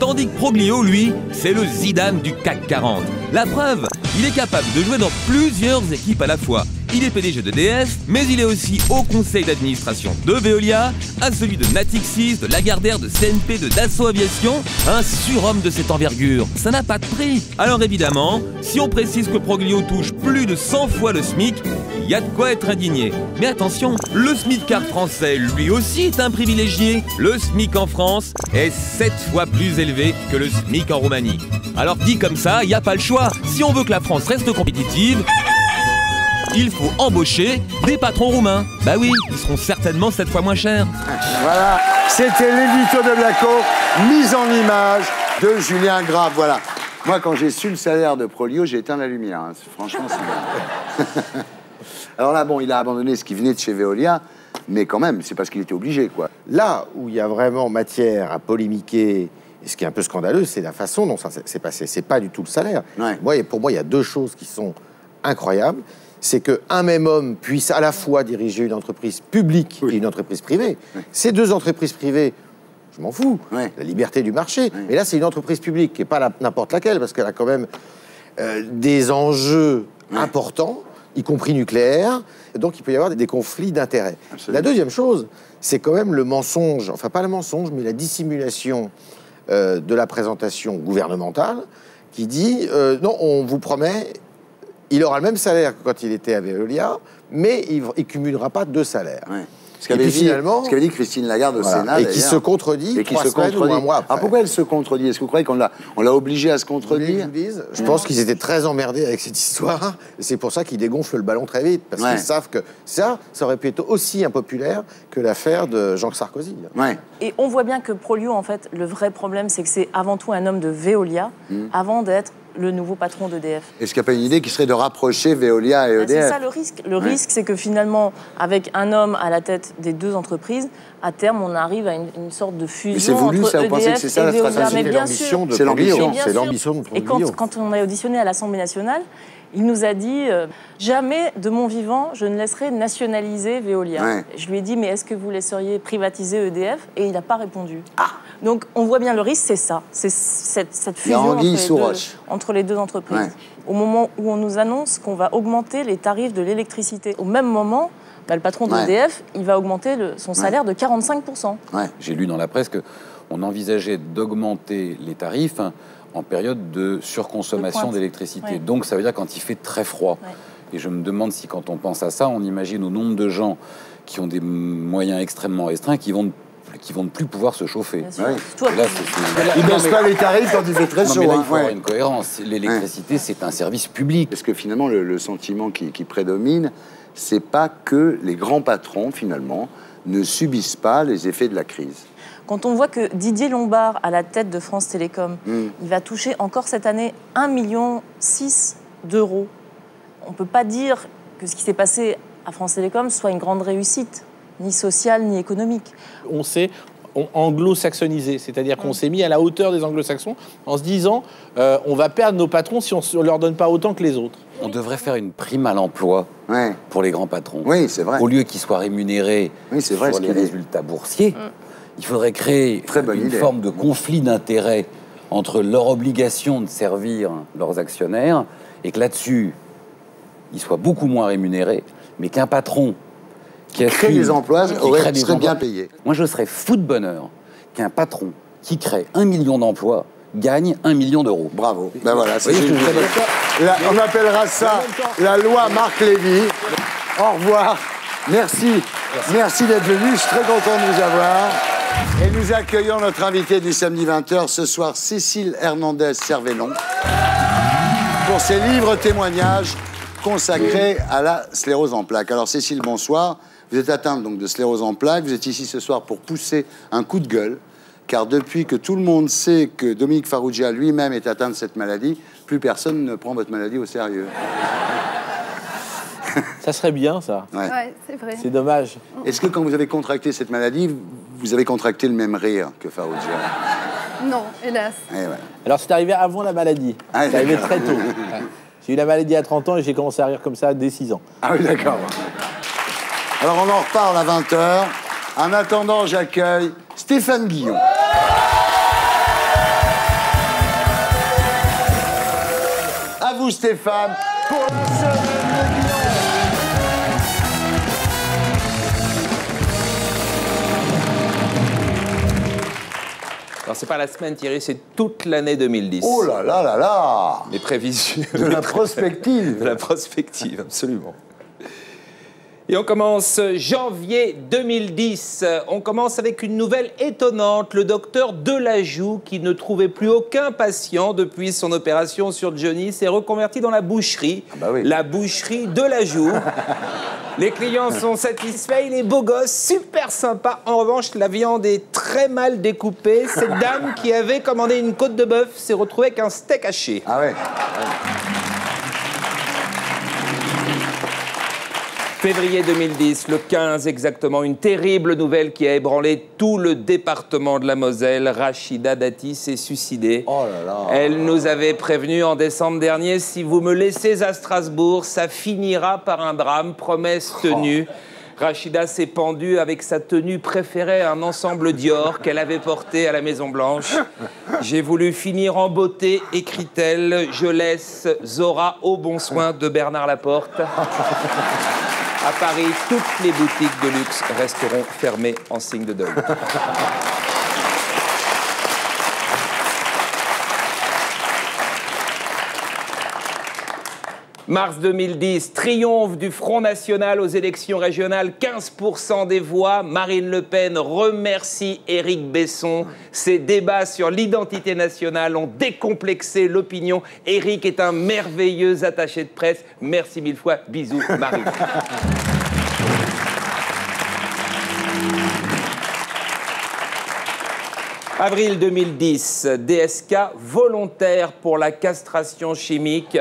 Tandis que Proglio, lui, c'est le Zidane du CAC 40. La preuve, il est capable de jouer dans plusieurs équipes à la fois. Il est PDG de DS, mais il est aussi au conseil d'administration de Veolia, à celui de Natixis, de Lagardère, de CNP, de Dassault Aviation, un surhomme de cette envergure. Ça n'a pas de prix. Alors évidemment, si on précise que Proglio touche plus de 100 fois le SMIC, il y a de quoi être indigné. Mais attention, le SMIC-card français, lui aussi, est un privilégié. Le SMIC en France est 7 fois plus élevé que le SMIC en Roumanie. Alors dit comme ça, il n'y a pas le choix. Si on veut que la France reste compétitive, il faut embaucher des patrons roumains. Bah oui, ils seront certainement 7 fois moins chers. Voilà, c'était l'édito de Blacko, mise en image de Julien Grave. Voilà. Moi, quand j'ai su le salaire de Prolio, j'ai éteint la lumière. hein. Franchement, c'est bien. Alors là, bon, il a abandonné ce qui venait de chez Veolia, mais quand même, c'est parce qu'il était obligé, quoi. Là où il y a vraiment matière à polémiquer, et ce qui est un peu scandaleux, c'est la façon dont ça s'est- s'est passé. C'est pas du tout le salaire. Ouais. Moi, pour moi, il y a deux choses qui sont incroyables. C'est qu'un même homme puisse à la fois diriger une entreprise publique et une entreprise privée. Ces deux entreprises privées, je m'en fous, la liberté du marché. Mais là, c'est une entreprise publique, et pas la- n'importe laquelle, parce qu'elle a quand même euh, des enjeux importants, y compris nucléaires. Et donc, il peut y avoir des, des conflits d'intérêts. Absolument. La deuxième chose, c'est quand même le mensonge, enfin pas le mensonge, mais la dissimulation euh, de la présentation gouvernementale qui dit euh, non, on vous promet, il aura le même salaire que quand il était à Veolia, mais il ne cumulera pas deux salaires. Ouais. Ce qu'avait dit, dit Christine Lagarde au Voilà. Sénat. Et qui se contredit Et qui se ou contredit. un mois après. Alors pourquoi elle se contredit? Est-ce que vous croyez qu'on l'a, on l'a obligé à se je contredire? Je pense qu'ils étaient très emmerdés avec cette histoire. C'est pour ça qu'ils dégonflent le ballon très vite. Parce Ouais. qu'ils savent que ça, ça aurait pu être aussi impopulaire que l'affaire de Jean Sarkozy. Ouais. Et on voit bien que Prolio, en fait, le vrai problème, c'est que c'est avant tout un homme de Veolia, Mm. avant d'être le nouveau patron d'EDF. Est-ce qu'il n'y a pas une idée qui serait de rapprocher Veolia et Ben, EDF C'est ça le risque. Le Ouais. risque, c'est que finalement, avec un homme à la tête des deux entreprises, à terme, on arrive à une, une sorte de fusion Mais c'est voulu, entre ça Vous EDF pensez que c'est ça, et la Veolia. stratégie Mais C'est bien l'ambition de C'est l'ambition. Prolio. Mais bien C'est sûr. l'ambition de Et quand, quand on a auditionné à l'Assemblée nationale, il nous a dit euh, jamais de mon vivant je ne laisserai nationaliser Veolia. Ouais. Je lui ai dit mais est-ce que vous laisseriez privatiser EDF Et il n'a pas répondu. Ah. Donc on voit bien le risque, c'est ça, c'est cette, fusion entre les, deux, roche. entre les deux entreprises. Ouais. Au moment où on nous annonce qu'on va augmenter les tarifs de l'électricité, au même moment, bah, le patron Ouais. d'EDF, il va augmenter le- son salaire de 45%. Ouais. J'ai lu dans la presse qu'on envisageait d'augmenter les tarifs hein, en période de surconsommation d'électricité. Ouais. Donc ça veut dire quand il fait très froid. Ouais. Et je me demande si quand on pense à ça, on imagine au nombre de gens qui ont des moyens extrêmement restreints qui vont, qui vont ne plus pouvoir se chauffer. Ouais. Toi, là, Ils baissent pas les tarifs quand il fait très non, chaud. mais là, hein. il faut avoir une cohérence. L'électricité, c'est un service public. Parce que finalement, le, le sentiment qui, qui prédomine, c'est pas que les grands patrons, finalement, ne subissent pas les effets de la crise. Quand on voit que Didier Lombard, à la tête de France Télécom, Mm. il va toucher encore cette année 1,6 million d'euros, on ne peut pas dire que ce qui s'est passé à France Télécom soit une grande réussite, ni sociale, ni économique. on s'est on- anglo-saxonisé, c'est-à-dire qu'on s'est mis à la hauteur des anglo-saxons en se disant euh, on va perdre nos patrons si on ne leur donne pas autant que les autres. On devrait faire une prime à l'emploi Ouais. pour les grands patrons. Oui, c'est vrai. Au lieu qu'ils soient rémunérés Oui, c'est vrai, sur ce les résultats boursiers, il faudrait créer Très une idée. forme de conflit d'intérêts entre leur obligation de servir leurs actionnaires et que là-dessus, ils soient beaucoup moins rémunérés, mais qu'un patron qui Crée des emplois, qui aurait- crée des serait bien payé. Moi, je serais fou de bonheur qu'un patron qui crée un million d'emplois gagne un million d'euros. Bravo. Ben voilà, c'est Oui, je une te très jure. bonne- La- On appellera ça la loi Marc Lévy. Au revoir. Merci. Merci d'être venu. Je suis très content de vous avoir. Et nous accueillons notre invité du samedi 20h ce soir, Cécile Hernandez Cervellon, pour ses livres témoignages consacrés à la sclérose en plaques. Alors Cécile, bonsoir. Vous êtes atteinte donc de sclérose en plaques. Vous êtes ici ce soir pour pousser un coup de gueule, car depuis que tout le monde sait que Dominique Farrugia lui-même est atteint de cette maladie, plus personne ne prend votre maladie au sérieux. Ça serait bien, ça. Ouais. Ouais, c'est vrai. C'est dommage. Est-ce que quand vous avez contracté cette maladie, vous avez contracté le même rire que Farrugia Non, hélas. Eh ouais. Alors, c'est arrivé avant la maladie. Ah, c'est arrivé très tôt. Ouais. J'ai eu la maladie à 30 ans et j'ai commencé à rire comme ça dès 6 ans. Ah oui, d'accord. Alors on en reparle à 20h. En attendant, j'accueille Stéphane Guillon. À vous Stéphane, pour la Alors c'est pas la semaine Thierry, c'est toute l'année 2010. Oh là là là là Les prévisions. De la prospective. De la prospective, absolument. Et on commence janvier 2010. On commence avec une nouvelle étonnante. Le docteur Delajoux, qui ne trouvait plus aucun patient depuis son opération sur Johnny, s'est reconverti dans la boucherie. bah oui. La boucherie Delajoux. Les clients sont satisfaits, il est beau gosse, super sympa. En revanche, la viande est très mal découpée. Cette dame qui avait commandé une côte de bœuf s'est retrouvée avec un steak haché. Ah ouais Février 2010, le 15 exactement, une terrible nouvelle qui a ébranlé tout le département de la Moselle. Rachida Dati s'est suicidée. Oh là là Elle nous avait prévenu en décembre dernier si vous me laissez à Strasbourg, ça finira par un drame, promesse tenue. Rachida s'est pendue avec sa tenue préférée, un ensemble Dior qu'elle avait porté à la Maison Blanche. J'ai voulu finir en beauté, écrit-elle. Je laisse Zora au bon soin de Bernard Laporte. À Paris, toutes les boutiques de luxe resteront fermées en signe de deuil. Mars 2010, triomphe du Front National aux élections régionales, 15% des voix. Marine Le Pen remercie Éric Besson. Ces débats sur l'identité nationale ont décomplexé l'opinion. Éric est un merveilleux attaché de presse. Merci mille fois. Bisous, Marine. Avril 2010, DSK volontaire pour la castration chimique.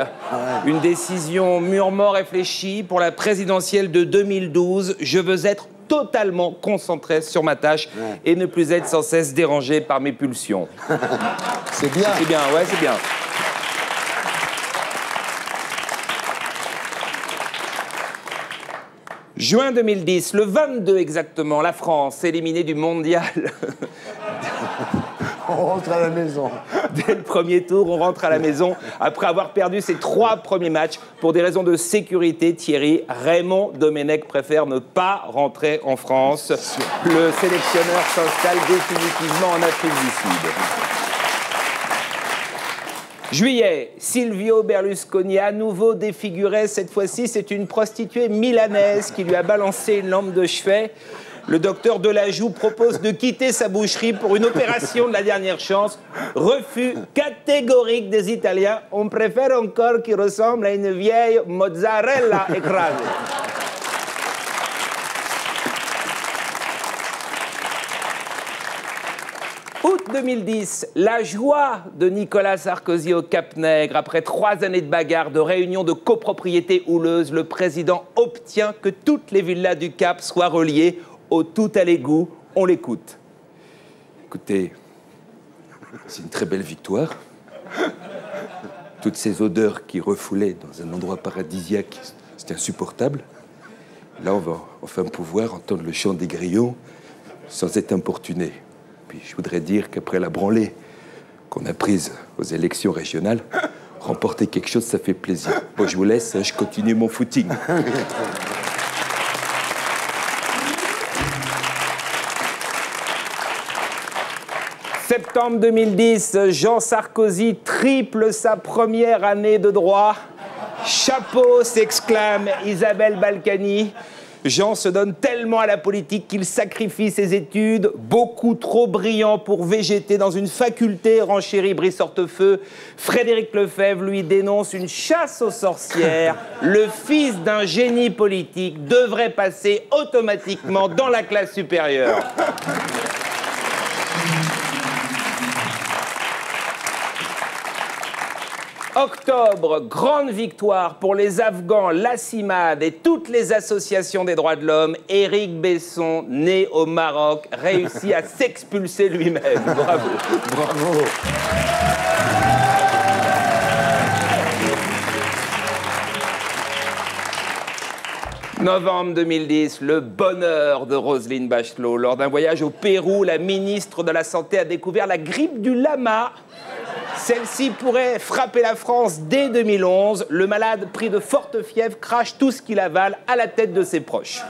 Une décision mûrement réfléchie pour la présidentielle de 2012. Je veux être totalement concentré sur ma tâche et ne plus être sans cesse dérangé par mes pulsions. C'est bien. C'est bien, ouais, c'est bien. Juin 2010, le 22 exactement, la France éliminée du mondial. On rentre à la maison. Dès le premier tour, on rentre à la maison après avoir perdu ses trois premiers matchs. Pour des raisons de sécurité, Thierry, Raymond Domenech préfère ne pas rentrer en France. Le sélectionneur s'installe définitivement en Afrique du Sud. Juillet, Silvio Berlusconi à nouveau défiguré. Cette fois-ci, c'est une prostituée milanaise qui lui a balancé une lampe de chevet. Le docteur Delajoux propose de quitter sa boucherie pour une opération de la dernière chance. Refus catégorique des Italiens. On préfère un corps qui ressemble à une vieille mozzarella écrasée. Août 2010, la joie de Nicolas Sarkozy au Cap Nègre. Après trois années de bagarre, de réunions de copropriété houleuse, le président obtient que toutes les villas du Cap soient reliées au tout à l'égout. On l'écoute. Écoutez, c'est une très belle victoire. Toutes ces odeurs qui refoulaient dans un endroit paradisiaque, c'était insupportable. Là, on va enfin pouvoir entendre le chant des grillons sans être importuné. Puis je voudrais dire qu'après la branlée qu'on a prise aux élections régionales, remporter quelque chose, ça fait plaisir. Bon, je vous laisse, hein, je continue mon footing. Septembre 2010, Jean Sarkozy triple sa première année de droit. Chapeau, s'exclame Isabelle Balkany. Jean se donne tellement à la politique qu'il sacrifie ses études, beaucoup trop brillant pour végéter dans une faculté renchérie Brice-Hortefeux. Frédéric Lefebvre lui dénonce une chasse aux sorcières. Le fils d'un génie politique devrait passer automatiquement dans la classe supérieure. Octobre, grande victoire pour les Afghans, la CIMAD et toutes les associations des droits de l'homme. Éric Besson, né au Maroc, réussit à s'expulser lui-même. Bravo. Bravo. Novembre 2010, le bonheur de Roselyne Bachelot. Lors d'un voyage au Pérou, la ministre de la Santé a découvert la grippe du lama. Celle-ci pourrait frapper la France dès 2011. Le malade, pris de forte fièvre, crache tout ce qu'il avale à la tête de ses proches.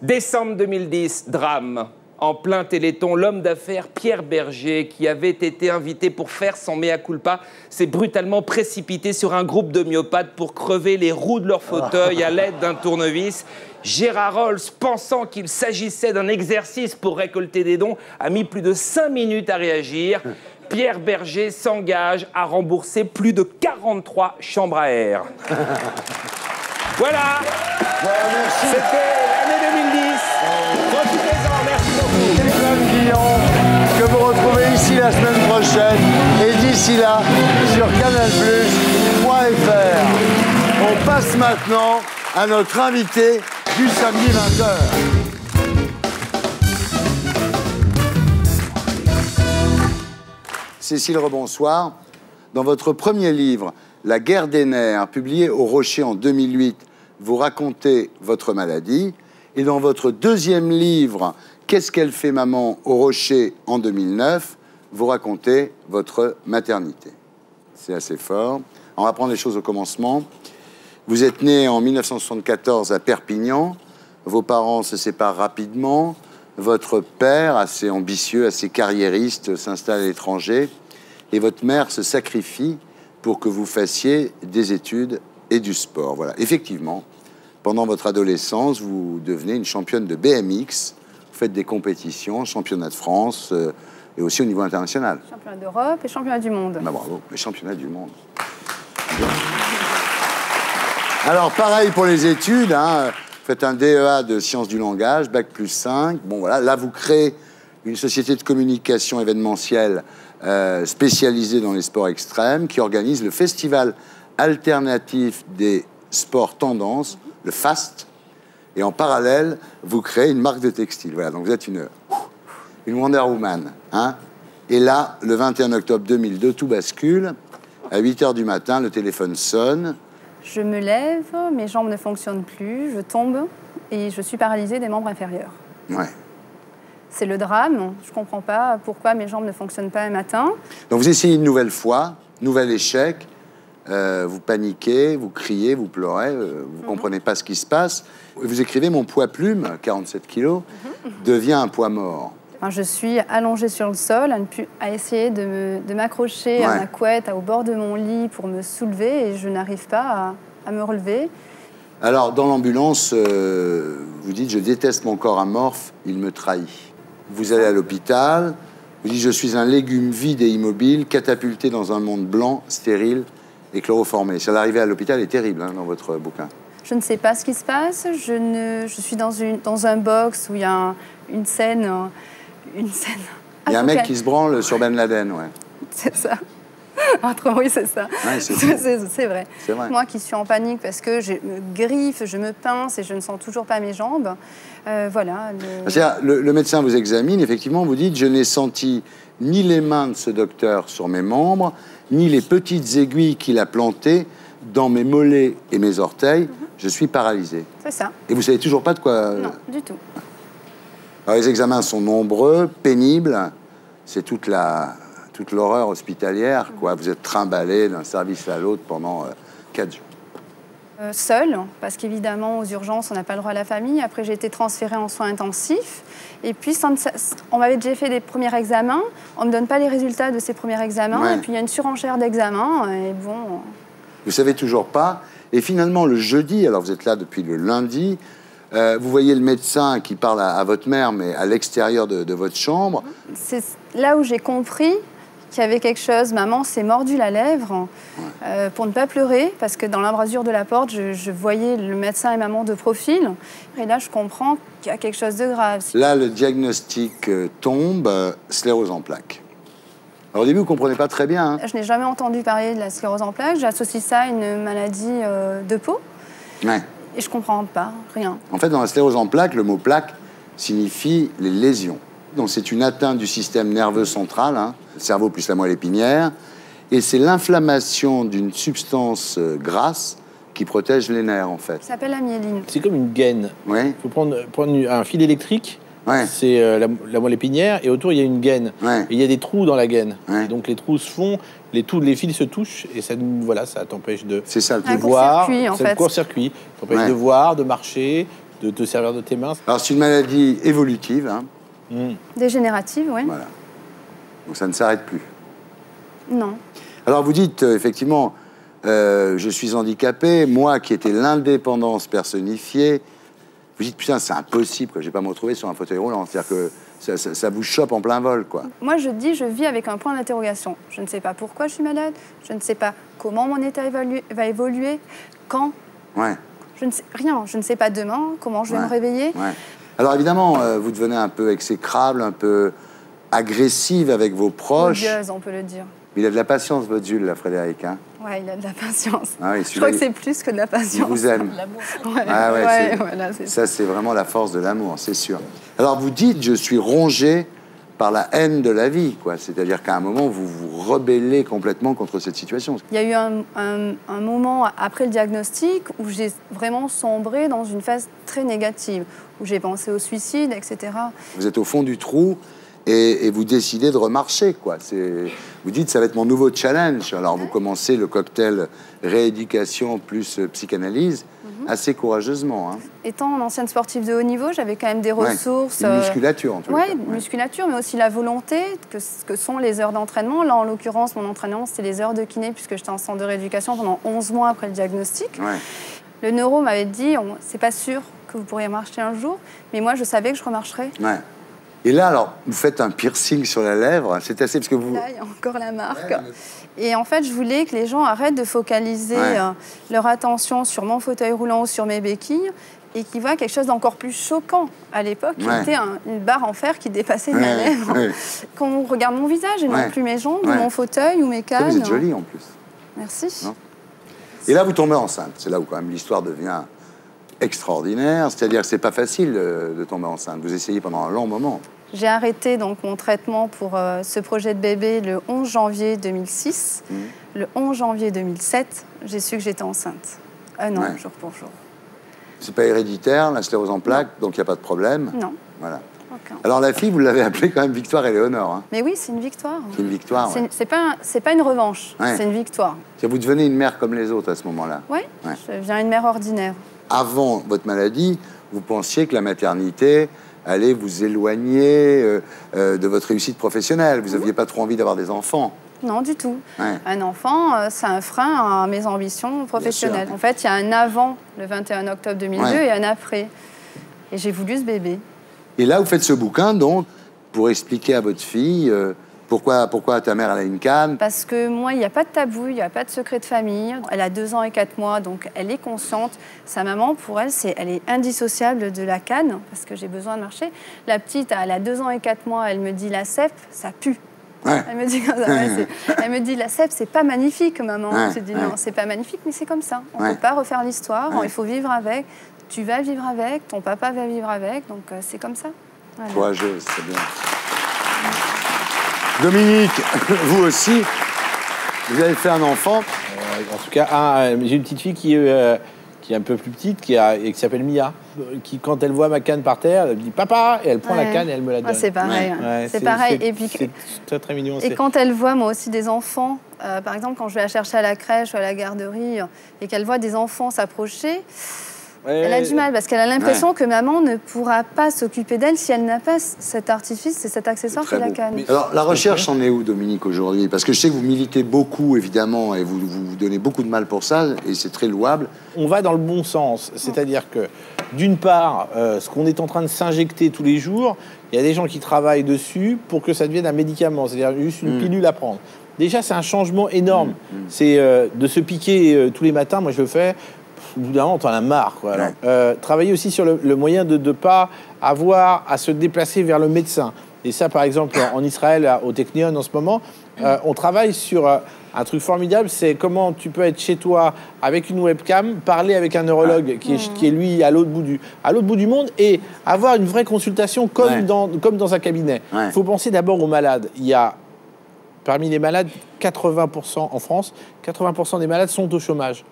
Décembre 2010, drame. En plein téléthon, l'homme d'affaires Pierre Berger, qui avait été invité pour faire son mea culpa, s'est brutalement précipité sur un groupe de myopathes pour crever les roues de leur fauteuil à l'aide d'un tournevis. Gérard Rolls, pensant qu'il s'agissait d'un exercice pour récolter des dons, a mis plus de 5 minutes à réagir. Pierre Berger s'engage à rembourser plus de 43 chambres à air. Voilà C'était la semaine prochaine et d'ici là sur canalplus.fr. On passe maintenant à notre invité du samedi 20h. Cécile Rebonsoir, dans votre premier livre, La guerre des nerfs, publié au Rocher en 2008, vous racontez votre maladie. Et dans votre deuxième livre, Qu'est-ce qu'elle fait maman au Rocher en 2009, vous racontez votre maternité. C'est assez fort. On va prendre les choses au commencement. Vous êtes né en 1974 à Perpignan. Vos parents se séparent rapidement. votre père, assez ambitieux, assez carriériste, s'installe à l'étranger et votre mère se sacrifie pour que vous fassiez des études et du sport. Voilà. Effectivement, pendant votre adolescence, vous devenez une championne de BMX, vous faites des compétitions, championnat de France euh, et aussi au niveau international. Championnat d'Europe et championnat du monde. Bah, bravo, les championnats du monde. Alors, pareil pour les études. Hein. Faites un DEA de sciences du langage, bac plus 5. Bon, voilà. Là, vous créez une société de communication événementielle euh, spécialisée dans les sports extrêmes qui organise le festival alternatif des sports tendances, le FAST. Et en parallèle, vous créez une marque de textile. Voilà, donc vous êtes une, une Wonder Woman. Hein et là, le 21 octobre 2002, tout bascule. À 8 h du matin, le téléphone sonne. Je me lève, mes jambes ne fonctionnent plus, je tombe et je suis paralysée des membres inférieurs. Ouais. C'est le drame. Je ne comprends pas pourquoi mes jambes ne fonctionnent pas un matin. Donc vous essayez une nouvelle fois, nouvel échec. euh, vous paniquez, vous criez, vous pleurez, euh, vous ne comprenez pas ce qui se passe. Vous écrivez Mon poids plume, 47 kilos, devient un poids mort. Enfin, je suis allongée sur le sol, à, ne plus- à essayer de m'accrocher à ma couette, à- au bord de mon lit pour me soulever et je n'arrive pas à, à me relever. Alors, dans l'ambulance, euh, vous dites Je déteste mon corps amorphe, il me trahit. Vous allez à l'hôpital, vous dites Je suis un légume vide et immobile, catapulté dans un monde blanc, stérile et chloroformé. Ça, l'arrivée à l'hôpital est terrible hein, dans votre bouquin. Je ne sais pas ce qui se passe. Je, ne, je suis dans, une, dans un box où il y a un- une scène. Une scène. Il y a un mec apocalyptique. qui se branle sur Ben Laden, ouais. C'est ça. Entre oui, c'est ça. Ouais, c'est vrai. Moi qui suis en panique parce que je me griffe, je me pince et je ne sens toujours pas mes jambes. Euh, voilà. le- C'est-à-dire, le, le médecin vous examine, effectivement, vous dites Je n'ai senti ni les mains de ce docteur sur mes membres, ni les petites aiguilles qu'il a plantées dans mes mollets et mes orteils. Je suis paralysé. C'est ça. Et vous savez toujours pas de quoi. Non, du tout. Alors, les examens sont nombreux, pénibles. C'est toute la toute l'horreur hospitalière, quoi. Vous êtes trimballé d'un service à l'autre pendant euh, quatre jours. Euh, seule, parce qu'évidemment, aux urgences, on n'a pas le droit à la famille. Après, j'ai été transférée en soins intensifs. Et puis, on m'avait déjà fait des premiers examens. On ne me donne pas les résultats de ces premiers examens. Ouais. Et puis, il y a une surenchère d'examens. Et bon, Vous savez toujours pas. Et finalement, le jeudi, alors vous êtes là depuis le lundi, euh, vous voyez le médecin qui parle à, à votre mère, mais à l'extérieur de, de votre chambre. c'est là où j'ai compris qu'il y avait quelque chose. Maman s'est mordu la lèvre euh, pour ne pas pleurer, parce que dans l'embrasure de la porte, je, je voyais le médecin et maman de profil. Et là, je comprends qu'il y a quelque chose de grave. Là, le diagnostic euh, tombe, euh, sclérose en plaques. Alors, au début, vous comprenez pas très bien. hein. Je n'ai jamais entendu parler de la sclérose en plaques. J'associe ça à une maladie euh, de peau. Ouais. Et je comprends pas, rien. En fait, dans la sclérose en plaques, le mot plaque signifie les lésions. Donc, c'est une atteinte du système nerveux central, hein, le cerveau plus la moelle épinière, et c'est l'inflammation d'une substance euh, grasse qui protège les nerfs, en fait. Ça s'appelle la myéline. C'est comme une gaine. Ouais. Il faut prendre, prendre un fil électrique. Ouais. C'est euh, la, la moelle épinière et autour il y a une gaine. Ouais. Et il y a des trous dans la gaine. Ouais. Donc les trous se font, les, trous, les fils se touchent et ça, voilà, ça t'empêche de, ça le voir. C'est court-circuit. Ça t'empêche Ouais. de voir, de marcher, de te servir de tes mains. Alors, c'est une maladie évolutive, hein, Mm. Dégénérative, oui. voilà. Donc, ça ne s'arrête plus. Non. Alors vous dites euh, effectivement, euh, je suis handicapé, moi qui étais l'indépendance personnifiée, vous dites putain c'est impossible, quoi. je vais pas me retrouver sur un fauteuil roulant, c'est-à-dire que ça, ça- ça vous chope en plein vol, quoi. Moi, je dis, je vis avec un point d'interrogation. Je ne sais pas pourquoi je suis malade. Je ne sais pas comment mon état évalue- va évoluer. Quand? Ouais, Je ne sais rien. Je ne sais pas demain comment je vais Ouais. me réveiller. ouais. Alors évidemment, euh, vous devenez un peu exécrable, un peu agressive avec vos proches. Odieuse, on peut le dire. Il a de la patience, votre Jules, là, Frédéric. Hein Ouais, il a de la patience. Ah oui, je crois que c'est plus que de la il patience. vous aime. Ouais, Ah ouais, ouais, c'est- voilà, c'est Ça, c'est vraiment la force de l'amour, c'est sûr. Alors, vous dites, je suis rongé par la haine de la vie, quoi. C'est-à-dire qu'à un moment, vous vous rebellez complètement contre cette situation. Il y a eu un, un- un moment après le diagnostic où j'ai vraiment sombré dans une phase très négative, où j'ai pensé au suicide, etc. Vous êtes au fond du trou et, et vous décidez de remarcher, quoi. Vous dites, ça va être mon nouveau challenge. Alors, vous commencez le cocktail rééducation plus euh, psychanalyse Mhm. assez courageusement. Hein. Étant ancienne sportive de haut niveau, j'avais quand même des Ouais. ressources. Une euh, musculature, en tout ouais, cas. une musculature, mais aussi la volonté, que, que sont les heures d'entraînement. Là, en l'occurrence, mon entraînement, c'était les heures de kiné, puisque j'étais en centre de rééducation pendant 11 mois après le diagnostic. Ouais. Le neuro m'avait dit, c'est pas sûr que vous pourriez marcher un jour, mais moi, je savais que je remarcherais. Et là, alors, vous faites un piercing sur la lèvre. C'est assez parce que vous. Là, il y a encore la marque. Et en fait, je voulais que les gens arrêtent de focaliser Ouais. euh, leur attention sur mon fauteuil roulant ou sur mes béquilles et qu'ils voient quelque chose d'encore plus choquant à l'époque, qui Ouais. était un- une barre en fer qui dépassait ma lèvre. ouais. Qu'on regarde mon visage et non plus mes jambes, ou mon fauteuil ou mes cannes. Vous êtes jolie en plus. Merci. Non Et là, vous tombez enceinte. C'est là où quand même l'histoire devient extraordinaire. C'est-à-dire que c'est pas facile euh, de tomber enceinte. Vous essayez pendant un long moment. J'ai arrêté donc mon traitement pour euh, ce projet de bébé le 11 janvier 2006. Mhm. Le 11 janvier 2007, j'ai su que j'étais enceinte. Un an, Ouais. jour pour jour. C'est pas héréditaire, la sclérose en plaques, donc il n'y a pas de problème. Non, Voilà. aucun. Alors la fille, vous l'avez appelée quand même Victoire Éléonore. Hein. Mais oui, c'est une victoire. C'est une victoire. Ouais. C'est pas, pas une revanche, Ouais. c'est une victoire. Vous devenez une mère comme les autres à ce moment-là. Oui, Ouais. je deviens une mère ordinaire. Avant votre maladie, vous pensiez que la maternité allait vous éloigner euh, euh, de votre réussite professionnelle. Vous n'aviez pas trop envie d'avoir des enfants. Non, du tout. Ouais. Un enfant, euh, c'est un frein à mes ambitions professionnelles. En fait, il y a un avant le 21 octobre 2002 Ouais. et un après. Et j'ai voulu ce bébé. Et là, vous faites ce bouquin, donc, pour expliquer à votre fille euh, pourquoi, pourquoi ta mère elle a une canne? Parce que moi, il n'y a pas de tabou, il n'y a pas de secret de famille. Elle a deux ans et quatre mois, donc elle est consciente. Sa maman, pour elle, c'est, elle est indissociable de la canne, parce que j'ai besoin de marcher. La petite, elle a deux ans et quatre mois, elle me dit la cèpe, ça pue. Ouais. Elle me dit comme ça, ouais, c'est- elle me dit la cèpe, c'est pas magnifique, maman. Ouais, dit ouais. non, c'est pas magnifique, mais c'est comme ça. On ne peut pas refaire l'histoire, il faut vivre avec. Tu vas vivre avec, ton papa va vivre avec, donc euh, c'est comme ça. Voilà. Courageuse, c'est bien. Dominique, vous aussi, vous avez fait un enfant. Euh, en tout cas, un, euh, j'ai une petite fille qui, est, euh, qui est un peu plus petite, qui, a, et qui s'appelle Mia, qui, quand elle voit ma canne par terre, elle me dit papa, et elle prend la canne et elle me la Ah, donne. c'est pareil, Ouais. C'est pareil. Et puis- c'est très très mignon. Et quand elle voit, moi aussi, des enfants, euh, par exemple, quand je vais la chercher à la crèche ou à la garderie, et qu'elle voit des enfants s'approcher, Ouais, elle a du mal parce qu'elle a l'impression Ouais. que maman ne pourra pas s'occuper d'elle si elle n'a pas cet artifice et cet accessoire qui la canne. Alors, la recherche en est où, Dominique, aujourd'hui? Parce que je sais que vous militez beaucoup, évidemment, et vous vous vous donnez beaucoup de mal pour ça, et c'est très louable. on va dans le bon sens. C'est-à-dire que, d'une part, euh, ce qu'on est en train de s'injecter tous les jours, il y a des gens qui travaillent dessus pour que ça devienne un médicament, c'est-à-dire juste une Mm. pilule à prendre. Déjà, c'est un changement énorme. C'est euh, de se piquer euh, tous les matins, moi je le fais, au bout d'un moment, t'en as marre. Quoi. Alors, Ouais. euh, travailler aussi sur le, le moyen de ne pas avoir à se déplacer vers le médecin. Et ça, par exemple, en, Israël, au Technion en ce moment, euh, on travaille sur euh, un truc formidable, c'est comment tu peux être chez toi avec une webcam, parler avec un neurologue qui, est, qui est lui à l'autre bout du à l'autre bout du monde et avoir une vraie consultation comme Ouais. dans comme dans un cabinet. Il Ouais. faut penser d'abord aux malades. Il y a parmi les malades 80% en France, 80% des malades sont au chômage.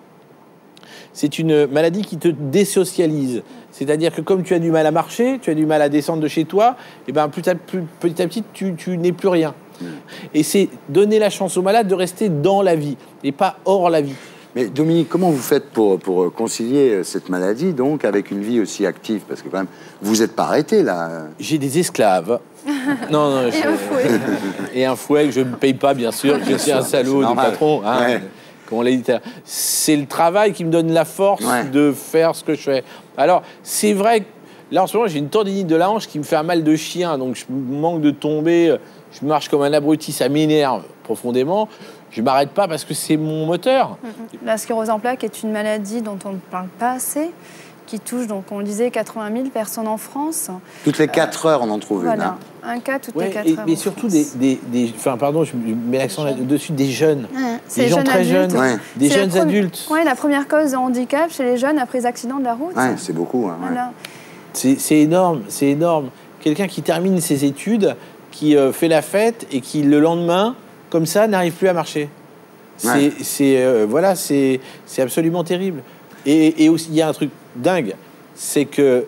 C'est une maladie qui te désocialise. C'est-à-dire que comme tu as du mal à marcher, tu as du mal à descendre de chez toi, et ben petit à plus- petit, à petit, tu, tu n'es plus rien. Et c'est donner la chance aux malades de rester dans la vie et pas hors la vie. Mais Dominique, comment vous faites pour, pour euh, concilier euh, cette maladie, donc, avec une vie aussi active? Parce que, quand même, vous n'êtes pas arrêté, là. J'ai des esclaves. non, non, Et je- un fouet. et un fouet que je ne paye pas, bien sûr. Je suis un salaud du patron. hein, Ouais. Comme on l'a dit tout à l'heure. C'est le travail qui me donne la force Ouais. de faire ce que je fais. Alors, c'est vrai que là, en ce moment, j'ai une tendinite de la hanche qui me fait un mal de chien. Donc, je manque de tomber. Je marche comme un abruti. Ça m'énerve profondément. Je m'arrête pas parce que c'est mon moteur. La sclérose en plaques est une maladie dont on ne parle pas assez, qui touche, donc on le disait, 80 000 personnes en France. Toutes les 4 heures, on en trouve une. Voilà, hein. un cas toutes Ouais, les 4 et- heures. mais en surtout France. des, des, des- Enfin, pardon, je mets l'accent là-dessus, des jeunes. Ouais, c'est Des gens jeunes très adultes. jeunes, Ouais. des jeunes adultes. Ouais, la première cause de handicap chez les jeunes après les accidents de la route. Ouais, c'est beaucoup. hein. Voilà. C'est c'est énorme, c'est énorme. Quelqu'un qui termine ses études, qui euh, fait la fête et qui le lendemain, comme ça, n'arrive plus à marcher. C'est euh, voilà, c'est c'est absolument terrible. Et, et aussi, il y a un truc dingue, c'est que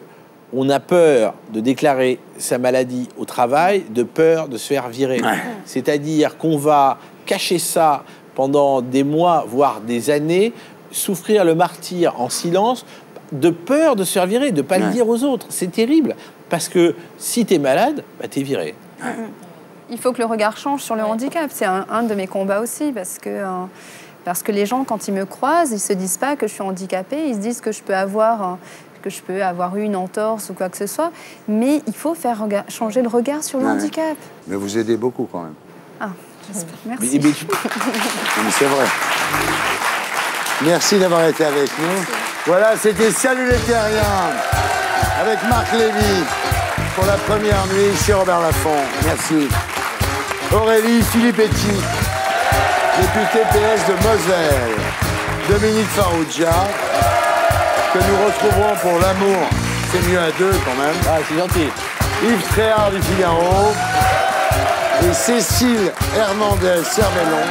on a peur de déclarer sa maladie au travail, de peur de se faire virer. C'est-à-dire qu'on va cacher ça pendant des mois, voire des années, souffrir le martyr en silence, de peur de se faire virer, de ne pas le dire aux autres. C'est terrible, parce que si tu es malade, bah, tu es viré. Il faut que le regard change sur le handicap. C'est un, un de mes combats aussi, parce que, euh, parce que les gens, quand ils me croisent, ils se disent pas que je suis handicapée, ils se disent que je peux avoir, euh, que je peux avoir eu une entorse ou quoi que ce soit. Mais il faut faire changer le regard sur le Ouais. handicap. Mais vous aidez beaucoup quand même. Ah, j'espère. Merci. Mais- mais tu- Non, mais c'est vrai. Merci d'avoir été avec nous. Voilà, c'était Salut les terriens avec Marc Lévy pour la première nuit chez Robert Laffont. Merci. Aurélie Filippetti, députée PS de Moselle. Dominique Farrugia, que nous retrouverons pour l'amour. C'est mieux à deux quand même. Ah, c'est gentil. Yves Tréhard du Figaro et Cécile Hernandez Cervellon.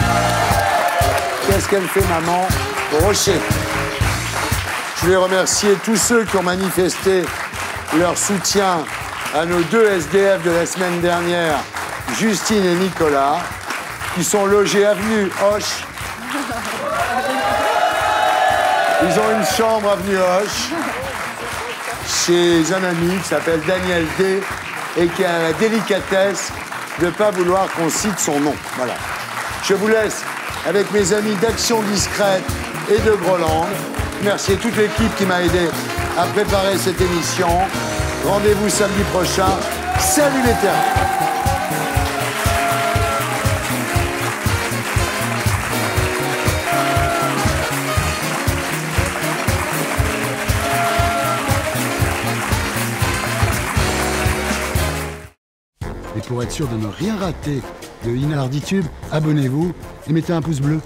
Qu'est-ce qu'elle fait, maman, Rocher Je voulais remercier tous ceux qui ont manifesté leur soutien à nos deux SDF de la semaine dernière, Justine et Nicolas, qui sont logés avenue Hoche. Ils ont une chambre avenue Hoche chez un ami qui s'appelle Daniel D et qui a la délicatesse de ne pas vouloir qu'on cite son nom. Voilà. Je vous laisse avec mes amis d'Action Discrète et de Groland. Merci à toute l'équipe qui m'a aidé à préparer cette émission. Rendez-vous samedi prochain. Salut les terres pour être sûr de ne rien rater de Inarditube, abonnez-vous et mettez un pouce bleu.